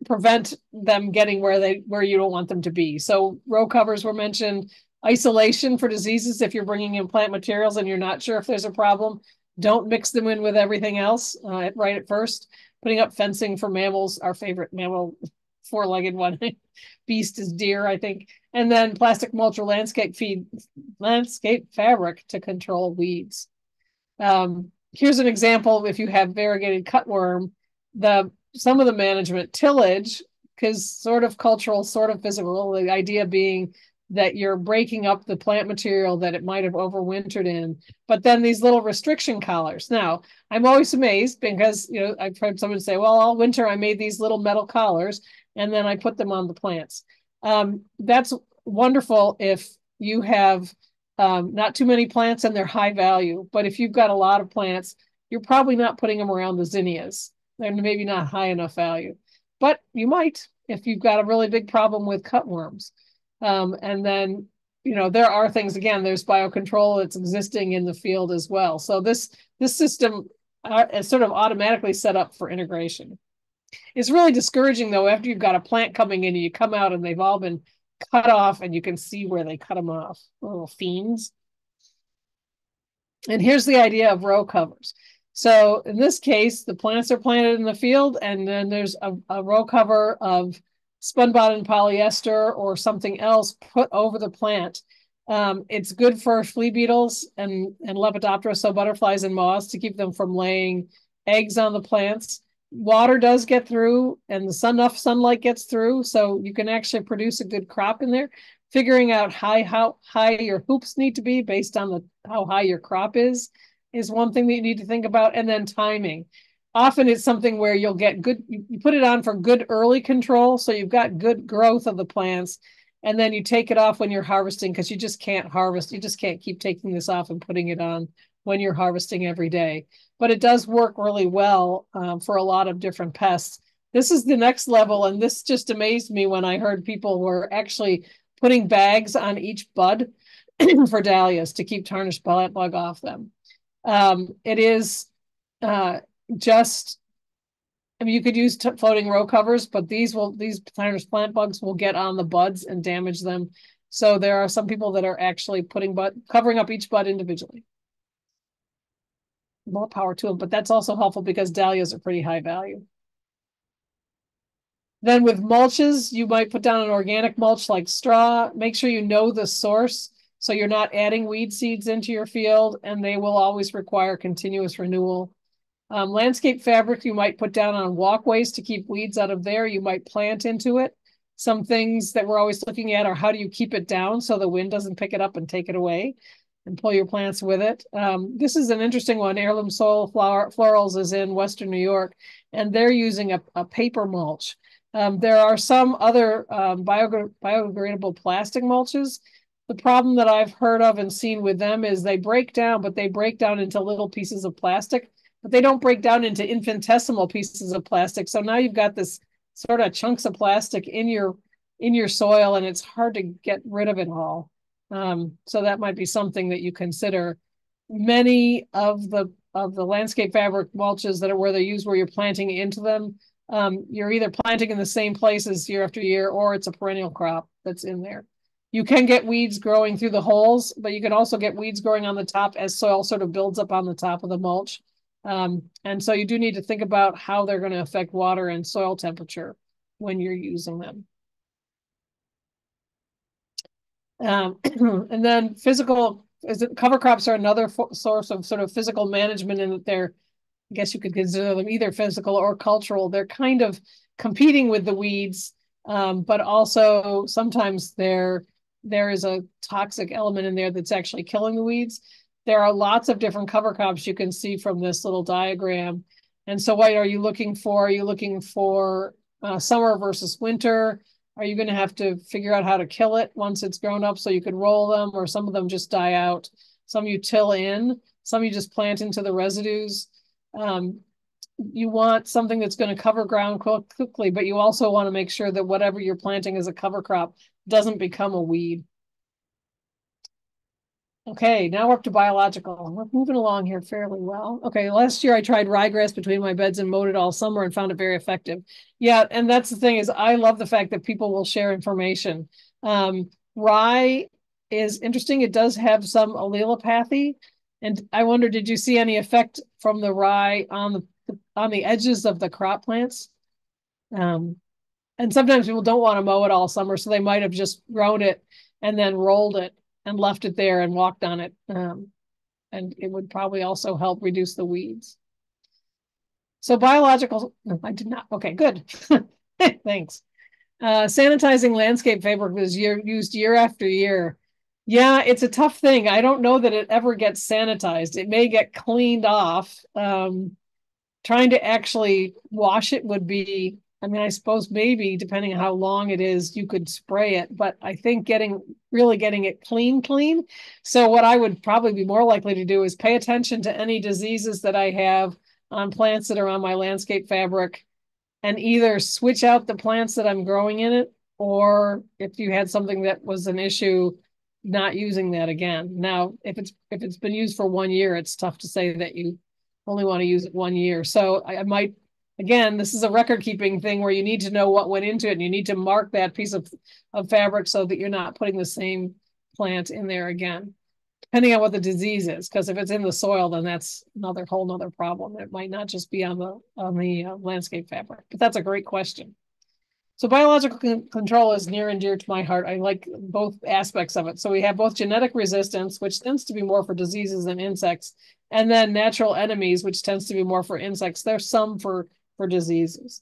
prevent them getting where they where you don't want them to be. So row covers were mentioned. Isolation for diseases if you're bringing in plant materials and you're not sure if there's a problem don't mix them in with everything else uh, right at first. Putting up fencing for mammals our favorite mammal four-legged one beast is deer i think. And then plastic mulch or landscape feed landscape fabric to control weeds. Um, here's an example if you have variegated cutworm the some of the management tillage because sort of cultural sort of physical the idea being that you're breaking up the plant material that it might have overwintered in. But then these little restriction collars. Now, I'm always amazed because, you know, I've heard someone say, well, all winter I made these little metal collars and then I put them on the plants. Um, that's wonderful if you have um, not too many plants and they're high value. But if you've got a lot of plants, you're probably not putting them around the zinnias. They're maybe not high enough value. But you might if you've got a really big problem with cutworms. Um, and then, you know, there are things again. There's biocontrol that's existing in the field as well. So this this system uh, is sort of automatically set up for integration. It's really discouraging though after you've got a plant coming in and you come out and they've all been cut off and you can see where they cut them off, little fiends. And here's the idea of row covers. So in this case, the plants are planted in the field and then there's a, a row cover of spunbonded polyester or something else put over the plant. Um, it's good for flea beetles and, and Lepidoptera, so butterflies and moths to keep them from laying eggs on the plants. Water does get through and the sun, enough sunlight gets through, so you can actually produce a good crop in there. Figuring out high, how high your hoops need to be based on the how high your crop is is one thing that you need to think about, and then timing. Often it's something where you'll get good, you put it on for good early control, so you've got good growth of the plants, and then you take it off when you're harvesting because you just can't harvest. You just can't keep taking this off and putting it on when you're harvesting every day. But it does work really well um, for a lot of different pests. This is the next level, and this just amazed me when I heard people were actually putting bags on each bud for dahlias to keep tarnished plant bug off them. Um, it is uh, just I mean, you could use floating row covers, but these will these planters plant bugs will get on the buds and damage them. So there are some people that are actually putting bud covering up each bud individually. More power to them, but that's also helpful because dahlias are pretty high value. Then with mulches, you might put down an organic mulch like straw. Make sure you know the source so you're not adding weed seeds into your field, and they will always require continuous renewal. Um, landscape fabric you might put down on walkways to keep weeds out of there. You might plant into it. Some things that we're always looking at are how do you keep it down so the wind doesn't pick it up and take it away and pull your plants with it. Um, this is an interesting one. Heirloom Soil Flower, Florals is in Western New York, and they're using a, a paper mulch. Um, there are some other um, biodegradable plastic mulches. The problem that I've heard of and seen with them is they break down, but they break down into little pieces of plastic but they don't break down into infinitesimal pieces of plastic. So now you've got this sort of chunks of plastic in your in your soil, and it's hard to get rid of it all. Um, so that might be something that you consider. Many of the of the landscape fabric mulches that are where they're used, where you're planting into them, um, you're either planting in the same places year after year, or it's a perennial crop that's in there. You can get weeds growing through the holes, but you can also get weeds growing on the top as soil sort of builds up on the top of the mulch. Um, and so you do need to think about how they're going to affect water and soil temperature when you're using them. Um, and then physical is it, cover crops are another source of sort of physical management in that they're, I guess you could consider them either physical or cultural. They're kind of competing with the weeds, um, but also sometimes there there is a toxic element in there that's actually killing the weeds there are lots of different cover crops you can see from this little diagram. And so what are you looking for? Are you looking for uh, summer versus winter? Are you going to have to figure out how to kill it once it's grown up so you can roll them or some of them just die out? Some you till in, some you just plant into the residues. Um, you want something that's going to cover ground quickly, but you also want to make sure that whatever you're planting as a cover crop doesn't become a weed. Okay, now we're up to biological. We're moving along here fairly well. Okay, last year I tried ryegrass between my beds and mowed it all summer and found it very effective. Yeah, and that's the thing is I love the fact that people will share information. Um, rye is interesting. It does have some allelopathy. And I wonder, did you see any effect from the rye on the on the edges of the crop plants? Um, and sometimes people don't want to mow it all summer, so they might have just grown it and then rolled it and left it there and walked on it. Um, and it would probably also help reduce the weeds. So biological, I did not. Okay, good. Thanks. Uh, sanitizing landscape fabric was year, used year after year. Yeah, it's a tough thing. I don't know that it ever gets sanitized. It may get cleaned off. Um, trying to actually wash it would be I mean, I suppose maybe depending on how long it is, you could spray it, but I think getting really getting it clean, clean. So what I would probably be more likely to do is pay attention to any diseases that I have on plants that are on my landscape fabric and either switch out the plants that I'm growing in it, or if you had something that was an issue, not using that again. Now, if it's if it's been used for one year, it's tough to say that you only want to use it one year. So I, I might again, this is a record keeping thing where you need to know what went into it and you need to mark that piece of, of fabric so that you're not putting the same plant in there again, depending on what the disease is. Because if it's in the soil, then that's another whole nother problem. It might not just be on the on the uh, landscape fabric. But that's a great question. So biological con control is near and dear to my heart. I like both aspects of it. So we have both genetic resistance, which tends to be more for diseases and insects, and then natural enemies, which tends to be more for insects. There's some for for diseases.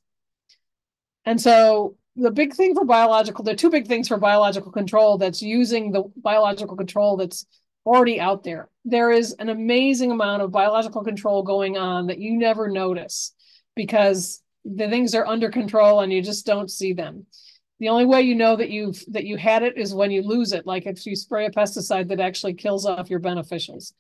And so the big thing for biological, there are two big things for biological control that's using the biological control that's already out there. There is an amazing amount of biological control going on that you never notice because the things are under control and you just don't see them. The only way you know that you've that you had it is when you lose it, like if you spray a pesticide that actually kills off your beneficials.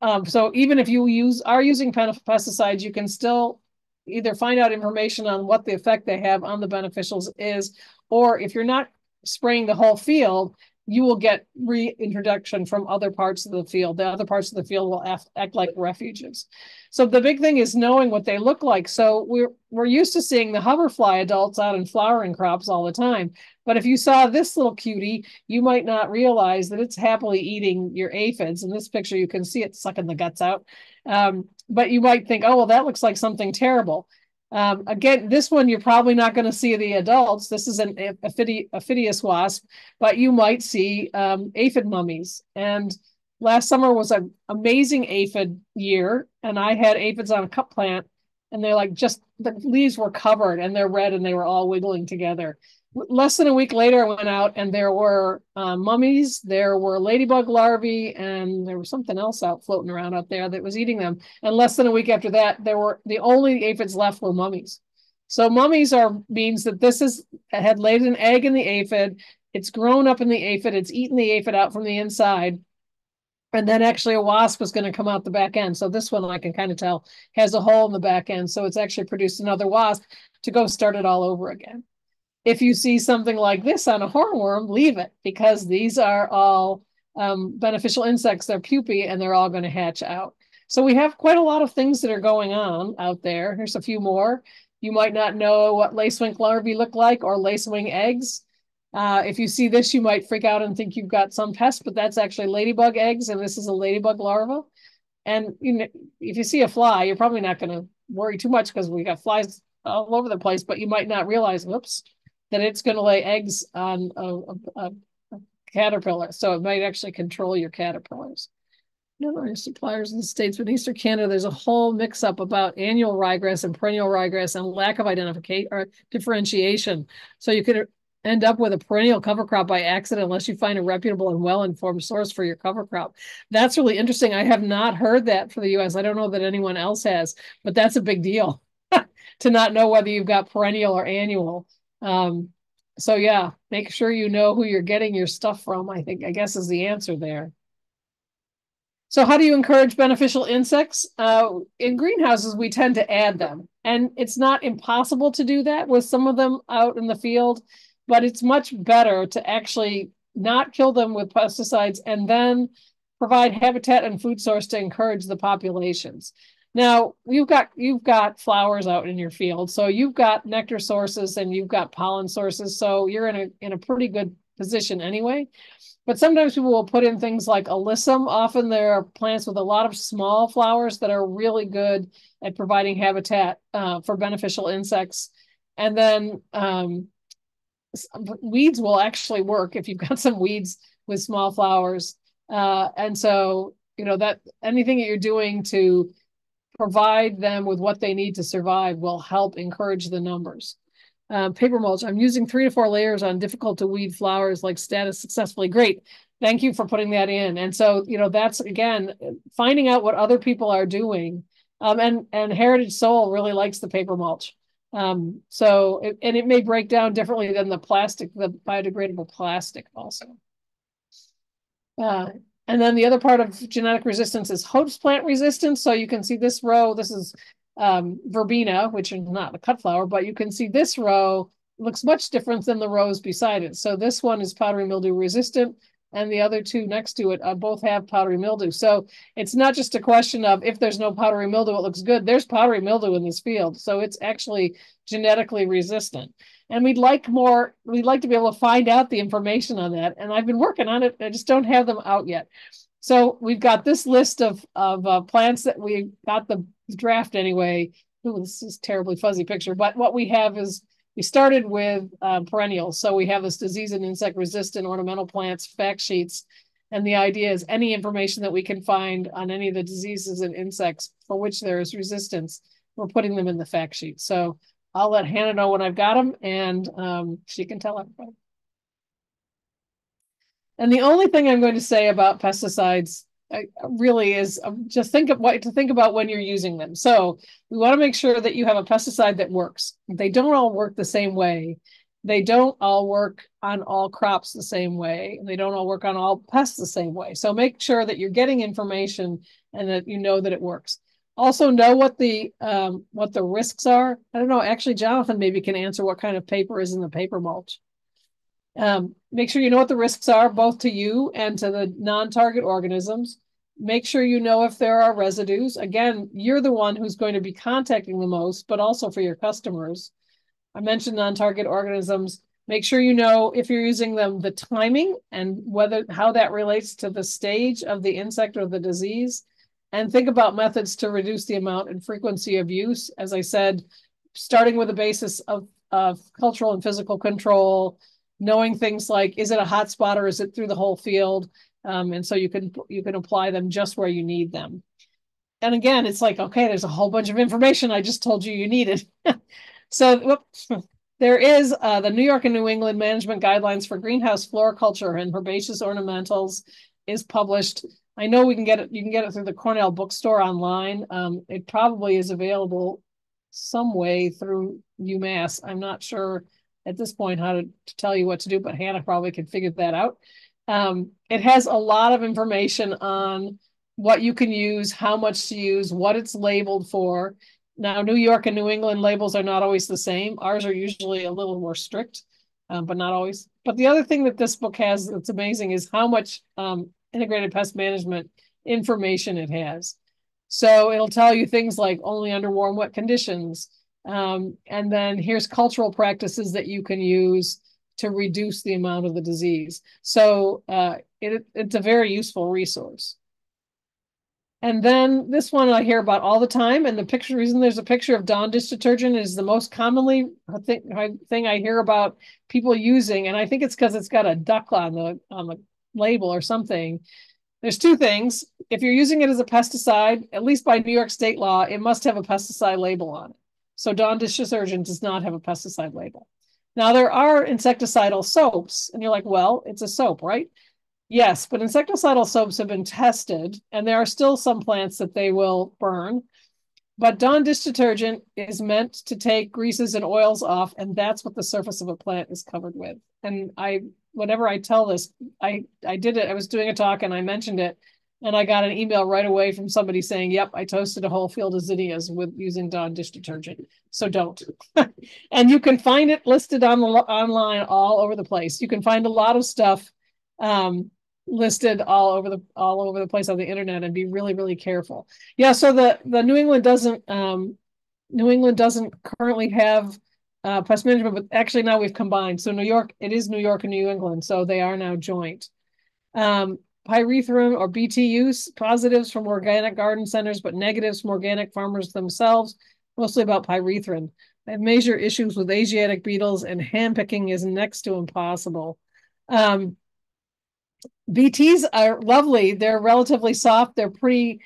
Um, so even if you use are using pesticides, you can still either find out information on what the effect they have on the beneficials is, or if you're not spraying the whole field, you will get reintroduction from other parts of the field. The other parts of the field will act, act like refuges. So the big thing is knowing what they look like. So we're we're used to seeing the hoverfly adults out in flowering crops all the time. But if you saw this little cutie, you might not realize that it's happily eating your aphids. In this picture, you can see it sucking the guts out. Um, but you might think, oh, well, that looks like something terrible. Um, again, this one you're probably not going to see the adults. This is an aphidius wasp, but you might see um, aphid mummies. And last summer was an amazing aphid year, and I had aphids on a cup plant, and they're like just the leaves were covered and they're red and they were all wiggling together less than a week later, I went out and there were uh, mummies, there were ladybug larvae, and there was something else out floating around out there that was eating them. And less than a week after that, there were the only aphids left were mummies. So mummies are means that this is had laid an egg in the aphid. It's grown up in the aphid. It's eaten the aphid out from the inside. And then actually a wasp was going to come out the back end. So this one I can kind of tell has a hole in the back end. So it's actually produced another wasp to go start it all over again if you see something like this on a hornworm, leave it because these are all um, beneficial insects. They're pupae and they're all going to hatch out. So we have quite a lot of things that are going on out there. Here's a few more. You might not know what lacewing larvae look like or lacewing eggs. Uh, if you see this, you might freak out and think you've got some pest, but that's actually ladybug eggs, and this is a ladybug larva. And you know, if you see a fly, you're probably not going to worry too much because we got flies all over the place, but you might not realize, whoops, that it's going to lay eggs on a, a, a, caterpillar. So it might actually control your caterpillars. No suppliers in the States, but in Eastern Canada, there's a whole mix up about annual ryegrass and perennial ryegrass and lack of identification or differentiation. So you could end up with a perennial cover crop by accident unless you find a reputable and well-informed source for your cover crop. That's really interesting. I have not heard that for the US. I don't know that anyone else has, but that's a big deal to not know whether you've got perennial or annual. Um, so yeah, make sure you know who you're getting your stuff from, I think, I guess is the answer there. So how do you encourage beneficial insects? Uh, in greenhouses, we tend to add them. And it's not impossible to do that with some of them out in the field, but it's much better to actually not kill them with pesticides and then provide habitat and food source to encourage the populations. Now you've got you've got flowers out in your field, so you've got nectar sources and you've got pollen sources, so you're in a in a pretty good position anyway. But sometimes people will put in things like alyssum. Often there are plants with a lot of small flowers that are really good at providing habitat uh, for beneficial insects. And then um, weeds will actually work if you've got some weeds with small flowers. Uh, and so, you know, that anything that you're doing to provide them with what they need to survive will help encourage the numbers. Uh, paper mulch, I'm using three to four layers on difficult to weed flowers like statice successfully. Great. Thank you for putting that in. And so, you know, that's again, finding out what other people are doing. Um, and, and Heritage Soil really likes the paper mulch. Um, so, it, and it may break down differently than the plastic, the biodegradable plastic also. Uh, and then the other part of genetic resistance is host plant resistance. So you can see this row, this is um, verbena, which is not the cut flower, but you can see this row looks much different than the rows beside it. So this one is powdery mildew resistant. And the other two next to it uh, both have powdery mildew. So it's not just a question of if there's no powdery mildew, it looks good. There's powdery mildew in this field, so it's actually genetically resistant. And we'd like more, we'd like to be able to find out the information on that. And I've been working on it. I just don't have them out yet. So we've got this list of, of uh, plants that we got the draft anyway. Ooh, this is terribly fuzzy picture, but what we have is we started with uh, perennials. So we have this disease and insect resistant ornamental plants fact sheets. And the idea is any information that we can find on any of the diseases and insects for which there is resistance, we're putting them in the fact sheet. So I'll let Hannah know when I've got them and um, she can tell everybody. And the only thing I'm going to say about pesticides really is um, just think of what to think about when you're using them. So we want to make sure that you have a pesticide that works. They don't all work the same way. They don't all work on all crops the same way. They don't all work on all pests the same way. So make sure that you're getting information and that you know that it works. Also know what the um, what the risks are. I don't know. Actually, Jonathan maybe can answer what kind of paper is in the paper mulch. Um, make sure you know what the risks are, both to you and to the non-target organisms. Make sure you know if there are residues. Again, you're the one who's going to be contacting the most, but also for your customers. I mentioned non-target organisms. Make sure you know if you're using them, the timing and whether how that relates to the stage of the insect or the disease. And think about methods to reduce the amount and frequency of use. As I said, starting with a basis of, of cultural and physical control, knowing things like is it a hot spot or is it through the whole field um, and so you can you can apply them just where you need them. And again it's like okay there's a whole bunch of information i just told you you needed. So whoops, there is uh, the new york and new england management guidelines for greenhouse floriculture and herbaceous ornamentals is published. I know we can get it you can get it through the cornell bookstore online. Um, it probably is available some way through umass. I'm not sure at this point how to, to tell you what to do, but Hannah probably can figure that out. Um, it has a lot of information on what you can use, how much to use, what it's labeled for. Now, New York and New England labels are not always the same. Ours are usually a little more strict, um, but not always. But the other thing that this book has that's amazing is how much um, integrated pest management information it has. So it'll tell you things like only under warm, wet conditions, um, and then here's cultural practices that you can use to reduce the amount of the disease. So uh, it, it's a very useful resource. And then this one I hear about all the time. And the picture reason there's a picture of Dawn dish detergent is the most commonly thing, thing I hear about people using. And I think it's because it's got a duck on the on the label or something. There's two things. If you're using it as a pesticide, at least by New York state law, it must have a pesticide label on it. So Dawn dish detergent does not have a pesticide label. Now there are insecticidal soaps, and you're like, well, it's a soap, right? Yes, but insecticidal soaps have been tested, and there are still some plants that they will burn. But Dawn dish detergent is meant to take greases and oils off, and that's what the surface of a plant is covered with. And I, whenever I tell this, I I did it. I was doing a talk and I mentioned it, and I got an email right away from somebody saying, yep, I toasted a whole field of zinnias with using Dawn dish detergent. So don't. and you can find it listed on the online all over the place. You can find a lot of stuff um, listed all over the all over the place on the internet and be really, really careful. Yeah, so the the New England doesn't um, New England doesn't currently have uh, pest management, but actually now we've combined. So New York, it is New York and New England, so they are now joint. Um, pyrethrum or BT use, positives from organic garden centers, but negatives from organic farmers themselves, mostly about pyrethrum. I have major issues with Asiatic beetles and hand picking is next to impossible. Um, BTs are lovely. They're relatively soft. They're pretty,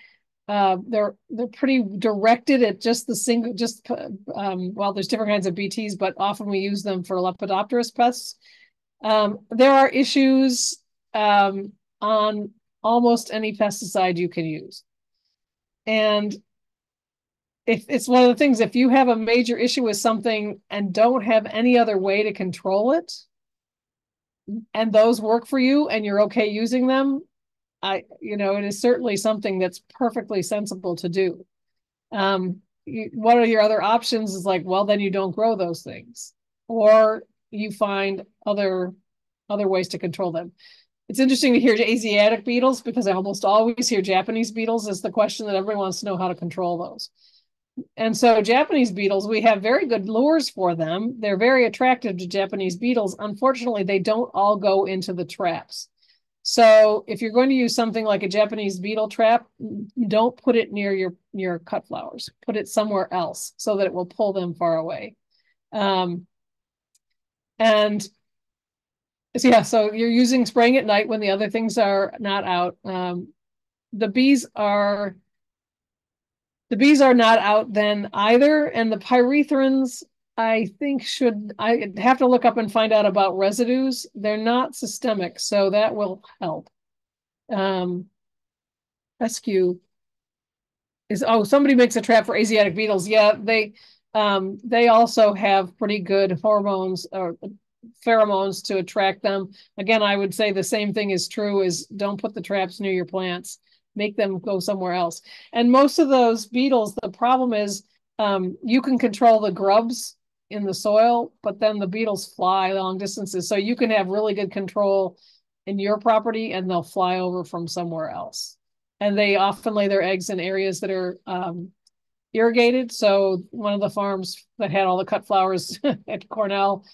uh, they're they're pretty directed at just the single, just um, well, there's different kinds of BTs, but often we use them for Lepidopterous pests. Um, there are issues um, on almost any pesticide you can use. And if it's one of the things, if you have a major issue with something and don't have any other way to control it, and those work for you and you're okay using them, I, you know, it is certainly something that's perfectly sensible to do. Um, you, what your other options? Is like, well, then you don't grow those things, or you find other other ways to control them it's interesting to hear Asiatic beetles because I almost always hear Japanese beetles as the question that everyone wants to know how to control those. And so Japanese beetles, we have very good lures for them. They're very attractive to Japanese beetles. Unfortunately, they don't all go into the traps. So if you're going to use something like a Japanese beetle trap, don't put it near your, your cut flowers. Put it somewhere else so that it will pull them far away. Um, and so yeah, so you're using spraying at night when the other things are not out. Um, the bees are the bees are not out then either, and the pyrethrins I think should I have to look up and find out about residues. They're not systemic, so that will help. Um, rescue is oh somebody makes a trap for Asiatic beetles. Yeah, they um, they also have pretty good hormones or pheromones to attract them. Again, I would say the same thing is true: is don't put the traps near your plants. Make them go somewhere else. And most of those beetles, the problem is um, you can control the grubs in the soil, but then the beetles fly long distances. So you can have really good control in your property and they'll fly over from somewhere else. And they often lay their eggs in areas that are um, irrigated. So one of the farms that had all the cut flowers at Cornell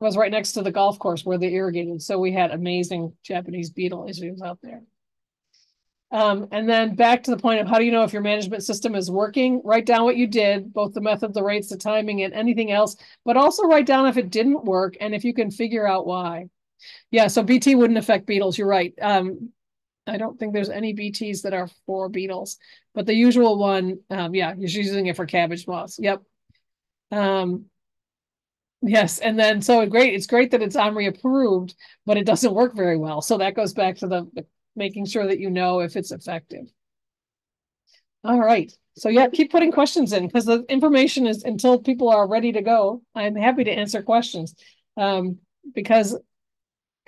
was right next to the golf course where they irrigated. So we had amazing Japanese beetle issues out there. Um, and then back to the point of how do you know if your management system is working? Write down what you did, both the method, the rates, the timing, and anything else, but also write down if it didn't work and if you can figure out why. Yeah, so BT wouldn't affect beetles. You're right. Um, I don't think there's any BTs that are for beetles, but the usual one, um, yeah, you're using it for cabbage moths. Yep. Um, yes, and then so great. It's great that it's OMRI approved, but it doesn't work very well. So that goes back to the, the making sure that you know if it's effective. All right. So yeah, keep putting questions in because the information is until people are ready to go. I'm happy to answer questions um, because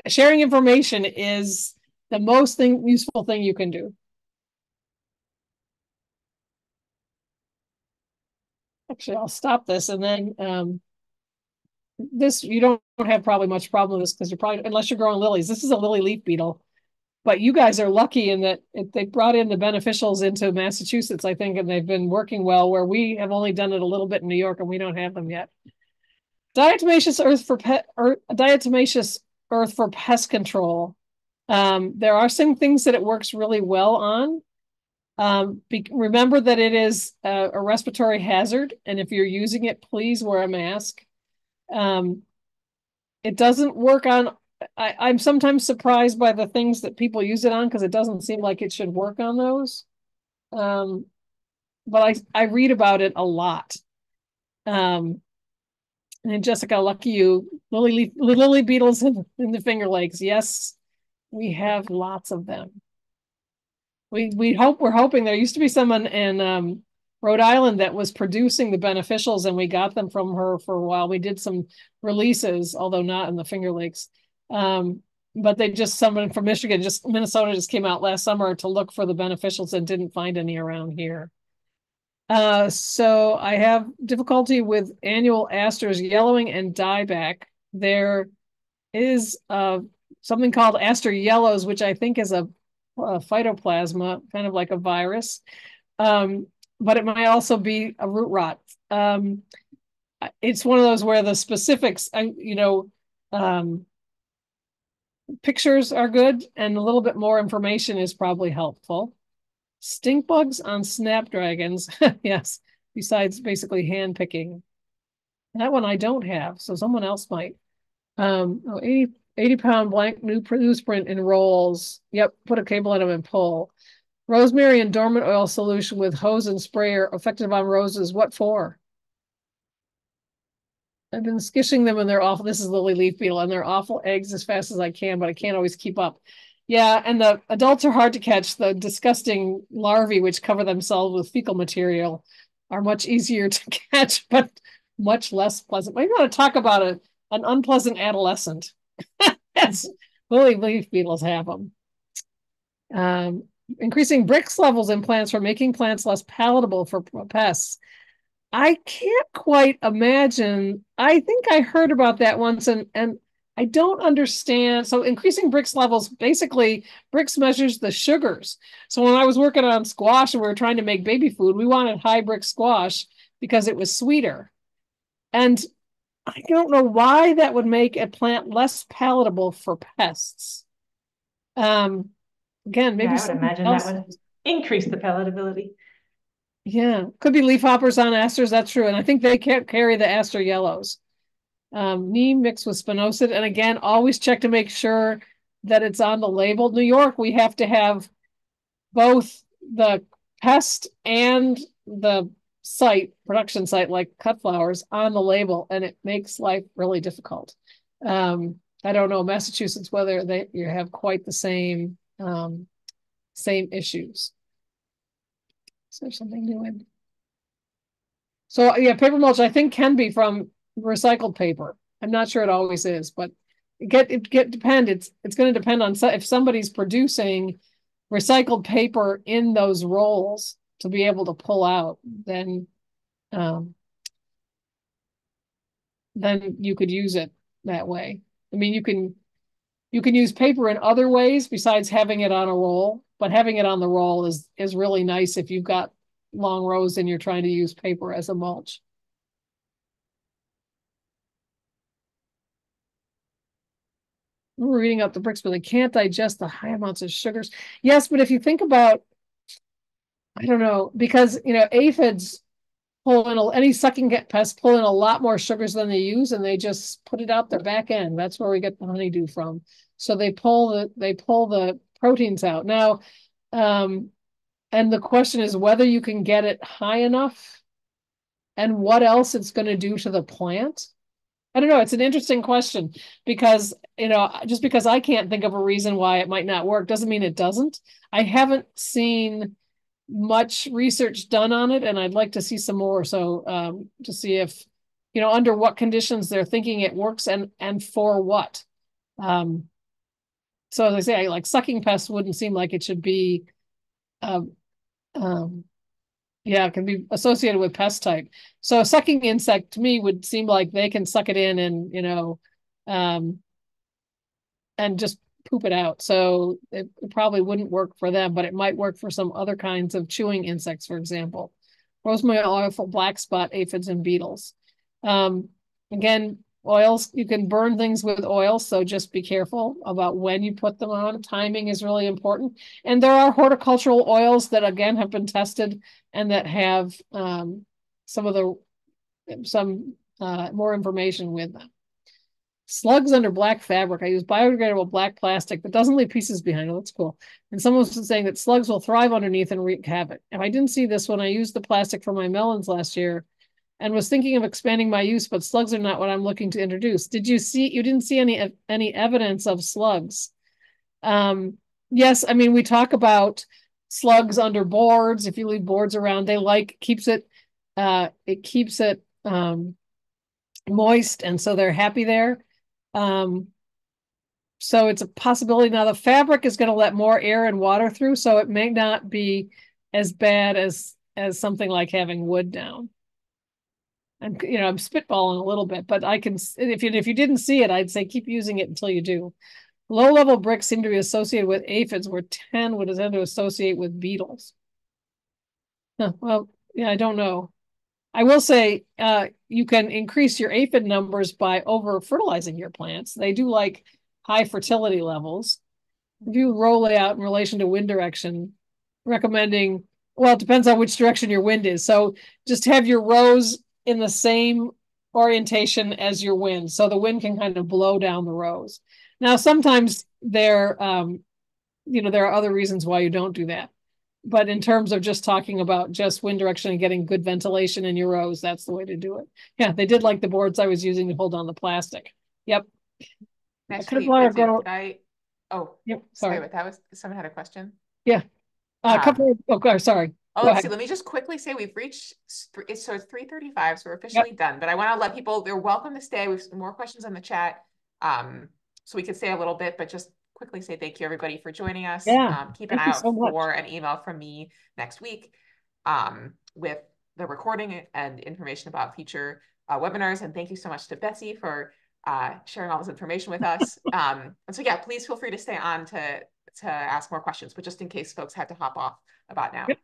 sharing information is the most thing useful thing you can do. Actually, I'll stop this and then um, this you don't have probably much problem with this because you're probably unless you're growing lilies. This is a lily leaf beetle but you guys are lucky in that it, they brought in the beneficials into Massachusetts, I think, and they've been working well. Where we have only done it a little bit in New York, and we don't have them yet. Diatomaceous earth for pet, or diatomaceous earth for pest control. Um, there are some things that it works really well on. Um, be, remember that it is a, a, respiratory hazard, and if you're using it, please wear a mask. Um, it doesn't work on I, I'm sometimes surprised by the things that people use it on because it doesn't seem like it should work on those. Um, but I I read about it a lot. Um, and Jessica, lucky you, lily lily beetles in, in the Finger Lakes. Yes, we have lots of them. We we hope we're hoping there used to be someone in um, Rhode Island that was producing the beneficials, and we got them from her for a while. We did some releases, although not in the Finger Lakes. Um, but they just someone from Michigan, just Minnesota, just came out last summer to look for the beneficials and didn't find any around here. Uh, so I have difficulty with annual asters yellowing and dieback. There is uh, something called aster yellows, which I think is a, a phytoplasma, kind of like a virus. Um, but it might also be a root rot. Um, it's one of those where the specifics, I, you know, um, pictures are good and a little bit more information is probably helpful. Stink bugs on snapdragons. yes, besides basically hand picking. That one I don't have, so someone else might. Um, oh, 80, 80 pound blank new newsprint in rolls. Yep, put a cable in them and pull. Rosemary and dormant oil solution with hose and sprayer effective on roses. What for? I've been skishing them and they're awful. This is lily leaf beetle and they're awful eggs as fast as I can, but I can't always keep up. Yeah, and the adults are hard to catch. The disgusting larvae, which cover themselves with fecal material, are much easier to catch, but much less pleasant. Maybe want to talk about a, an unpleasant adolescent. Lily leaf beetles have them. Um, increasing Brix levels in plants for making plants less palatable for pests. I can't quite imagine. I think I heard about that once, and and I don't understand. So increasing Brix levels, basically Brix measures the sugars. So when I was working on squash and we were trying to make baby food, we wanted high Brix squash because it was sweeter. And I don't know why that would make a plant less palatable for pests. Um, again, maybe Yeah, I would imagine else- that would increase the palatability. Yeah, could be leafhoppers on asters. That's true, and I think they can't carry the aster yellows. Um, neem mixed with spinosad, and again, always check to make sure that it's on the label. New York, we have to have both the pest and the site production site like cut flowers on the label, and it makes life really difficult. Um, I don't know Massachusetts whether they you have quite the same um, same issues. Is there something new in? So yeah, paper mulch I think can be from recycled paper. I'm not sure it always is, but get it get depend. It's it's going to depend on if somebody's producing recycled paper in those rolls to be able to pull out, then um, then you could use it that way. I mean, you can you can use paper in other ways besides having it on a roll, but having it on the roll is is really nice if you've got long rows and you're trying to use paper as a mulch. We're reading up the Brix, but they can't digest the high amounts of sugars. Yes, but if you think about, I don't know, because you know, aphids pull in a, any sucking get pests pull in a lot more sugars than they use, and they just put it out their back end. That's where we get the honeydew from. So they pull the they pull the proteins out. Now, um, and the question is whether you can get it high enough and what else it's going to do to the plant. I don't know. It's an interesting question because, you know, just because I can't think of a reason why it might not work doesn't mean it doesn't. I haven't seen much research done on it and I'd like to see some more. So, um, to see if, you know, under what conditions they're thinking it works and, and for what. Um, so as I say, like sucking pests wouldn't seem like it should be, um, um, yeah, it can be associated with pest type. So a sucking insect to me would seem like they can suck it in and, you know, um, and just poop it out. So it, probably wouldn't work for them, but it might work for some other kinds of chewing insects, for example. Rosemary oil for black spot aphids and beetles. Um, again, oils, you can burn things with oil, so just be careful about when you put them on. Timing is really important. And there are horticultural oils that again have been tested and that have um, some of the some uh, more information with them. Slugs under black fabric. I use biodegradable black plastic that doesn't leave pieces behind. That's cool. And someone was saying that slugs will thrive underneath and wreak havoc. If I didn't see this when I used the plastic for my melons last year and was thinking of expanding my use, but slugs are not what I'm looking to introduce. Did you see, you didn't see any, any evidence of slugs? Um, yes, I mean, we talk about slugs under boards. If you leave boards around, they like, keeps it, uh, it keeps it, um, moist. And so they're happy there. Um, so it's a possibility. Now the fabric is going to let more air and water through, so it may not be as bad as as something like having wood down. And you know, I'm spitballing a little bit, but I can if you if you didn't see it, I'd say keep using it until you do. Low level Brix seem to be associated with aphids, where 10 would tend to associate with beetles. Huh, well, yeah, I don't know. I will say uh, you can increase your aphid numbers by over fertilizing your plants. They do like high fertility levels. If you roll it out in relation to wind direction, recommending, well, it depends on which direction your wind is. So just have your rows in the same orientation as your wind. So the wind can kind of blow down the rows. Now, sometimes there, um, you know, there are other reasons why you don't do that but in terms of just talking about just wind direction and getting good ventilation in your rows, that's the way to do it. Yeah, they did like the boards I was using to hold on the plastic. Yep. Next could've let her go- I, oh, Yep. sorry, Sorry. that was, someone had a question? Yeah. Uh, Ah. a couple. Of, oh, sorry. Oh, Go let's see, let me just quickly say we've reached, so it's three thirty-five, so we're officially done, but I want to let people, they're welcome to stay, we've some more questions in the chat. Um, so we could stay a little bit, but just quickly say thank you, everybody, for joining us. Yeah, Um, keep an thank eye out so for an email from me next week, um, with the recording and information about future uh, webinars, and thank you so much to Betsy for uh, sharing all this information with us. Um, and so yeah, please feel free to stay on to to ask more questions, but just in case folks had to hop off about now. Yep.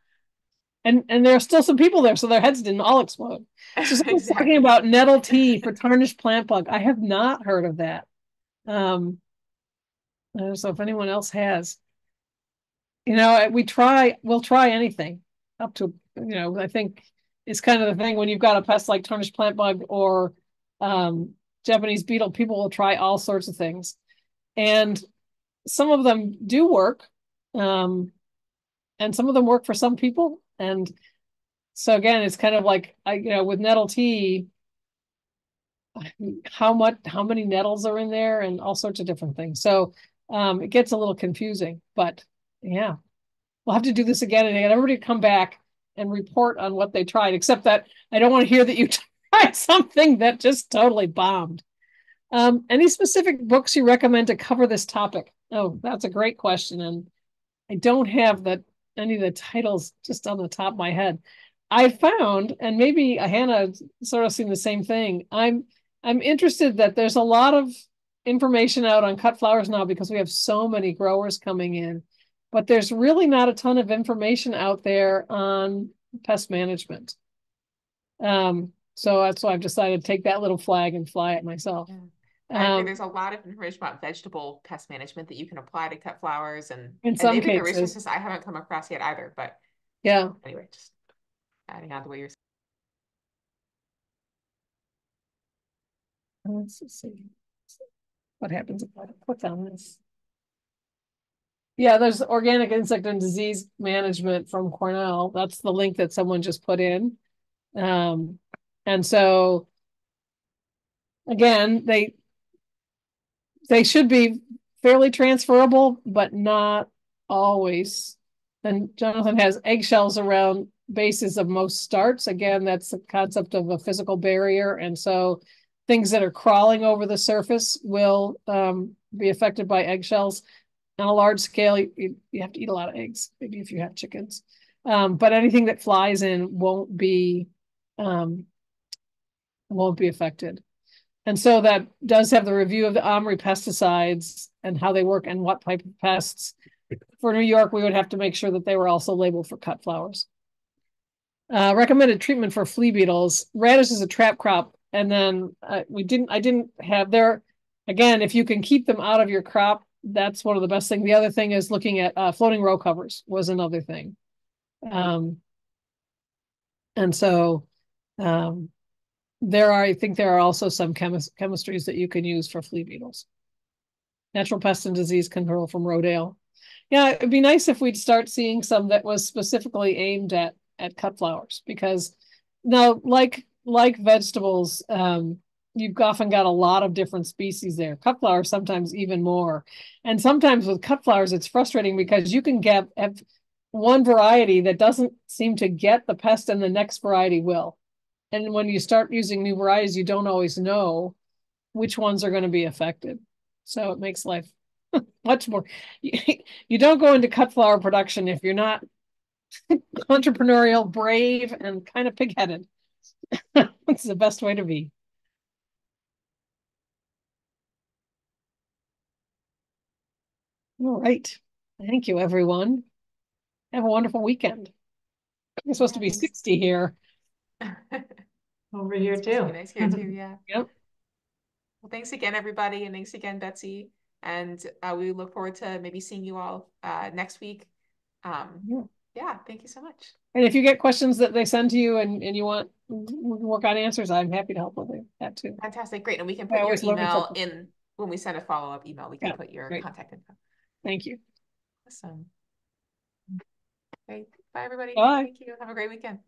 And and there are still some people there, so their heads didn't all explode. So Exactly. talking about nettle tea for tarnished plant bug. I have not heard of that. Um, I don't know if anyone else has. You know, we try, we'll try anything up to, you know, I think it's kind of the thing when you've got a pest like tarnished plant bug or um, Japanese beetle, people will try all sorts of things. And some of them do work. Um, and some of them work for some people. And so again, it's kind of like I, you know, with nettle tea, how much, how many nettles are in there and all sorts of different things. So um, it gets a little confusing, but yeah, we'll have to do this again and everybody come back and report on what they tried, except that I don't want to hear that you tried something that just totally bombed. Um, any specific books you recommend to cover this topic? Oh, that's a great question. And I don't have the any of the titles just on the top of my head. I found, and maybe Hannah sort of seen the same thing. I'm I'm interested that there's a lot of information out on cut flowers now because we have so many growers coming in, but there's really not a ton of information out there on pest management. Um, so that's why I've decided to take that little flag and fly it myself. Yeah. Um, There's a lot of information about vegetable pest management that you can apply to cut flowers and, In and some maybe the cases. resources I haven't come across yet either, but yeah. anyway, just adding on to what you're Let's see. What happens if I click on this? Yeah, there's organic insect and disease management from Cornell. That's the link that someone just put in. Um, and so again, they they should be fairly transferable, but not always. And Jonathan has eggshells around bases of most starts. Again, that's the concept of a physical barrier. And so things that are crawling over the surface will um, be affected by eggshells. On a large scale, you, you have to eat a lot of eggs, maybe if you have chickens. Um, but anything that flies in won't be um, won't be affected. And so that does have the review of the OMRI pesticides and how they work and what type of pests. For New York, we would have to make sure that they were also labeled for cut flowers. Uh, recommended treatment for flea beetles. Radish is a trap crop, and then uh, we didn't. I didn't have there. Again, if you can keep them out of your crop, that's one of the best things. The other thing is looking at uh, floating row covers was another thing. Um, and so um, there are, I think there are also some chemis chemistries that you can use for flea beetles. Natural pest and disease control from Rodale. Yeah, it'd be nice if we'd start seeing some that was specifically aimed at at cut flowers because now, like like vegetables, um, you've often got a lot of different species there. Cut flowers sometimes even more, and sometimes with cut flowers, it's frustrating because you can get have one variety that doesn't seem to get the pest, and the next variety will. And when you start using new varieties, you don't always know which ones are going to be affected. So it makes life much more. You, don't go into cut flower production if you're not entrepreneurial, brave, and kind of pigheaded. It's the best way to be. All right. Thank you, everyone. Have a wonderful weekend. It's supposed to be 60 here. Over here It's too. nice here too, yeah. Yep. Well, thanks again, everybody, and thanks again, Betsy. And uh, we look forward to maybe seeing you all uh, next week. Um, Yeah. Yeah, thank you so much. And if you get questions that they send to you and, and you want work on answers, I'm happy to help with it, that too. Fantastic, great. And we can I put your always email in when we send a follow-up email, we can Yeah, put your great. contact info. Thank you. Awesome. Great. Bye, everybody. Bye. Thank you. Have a great weekend.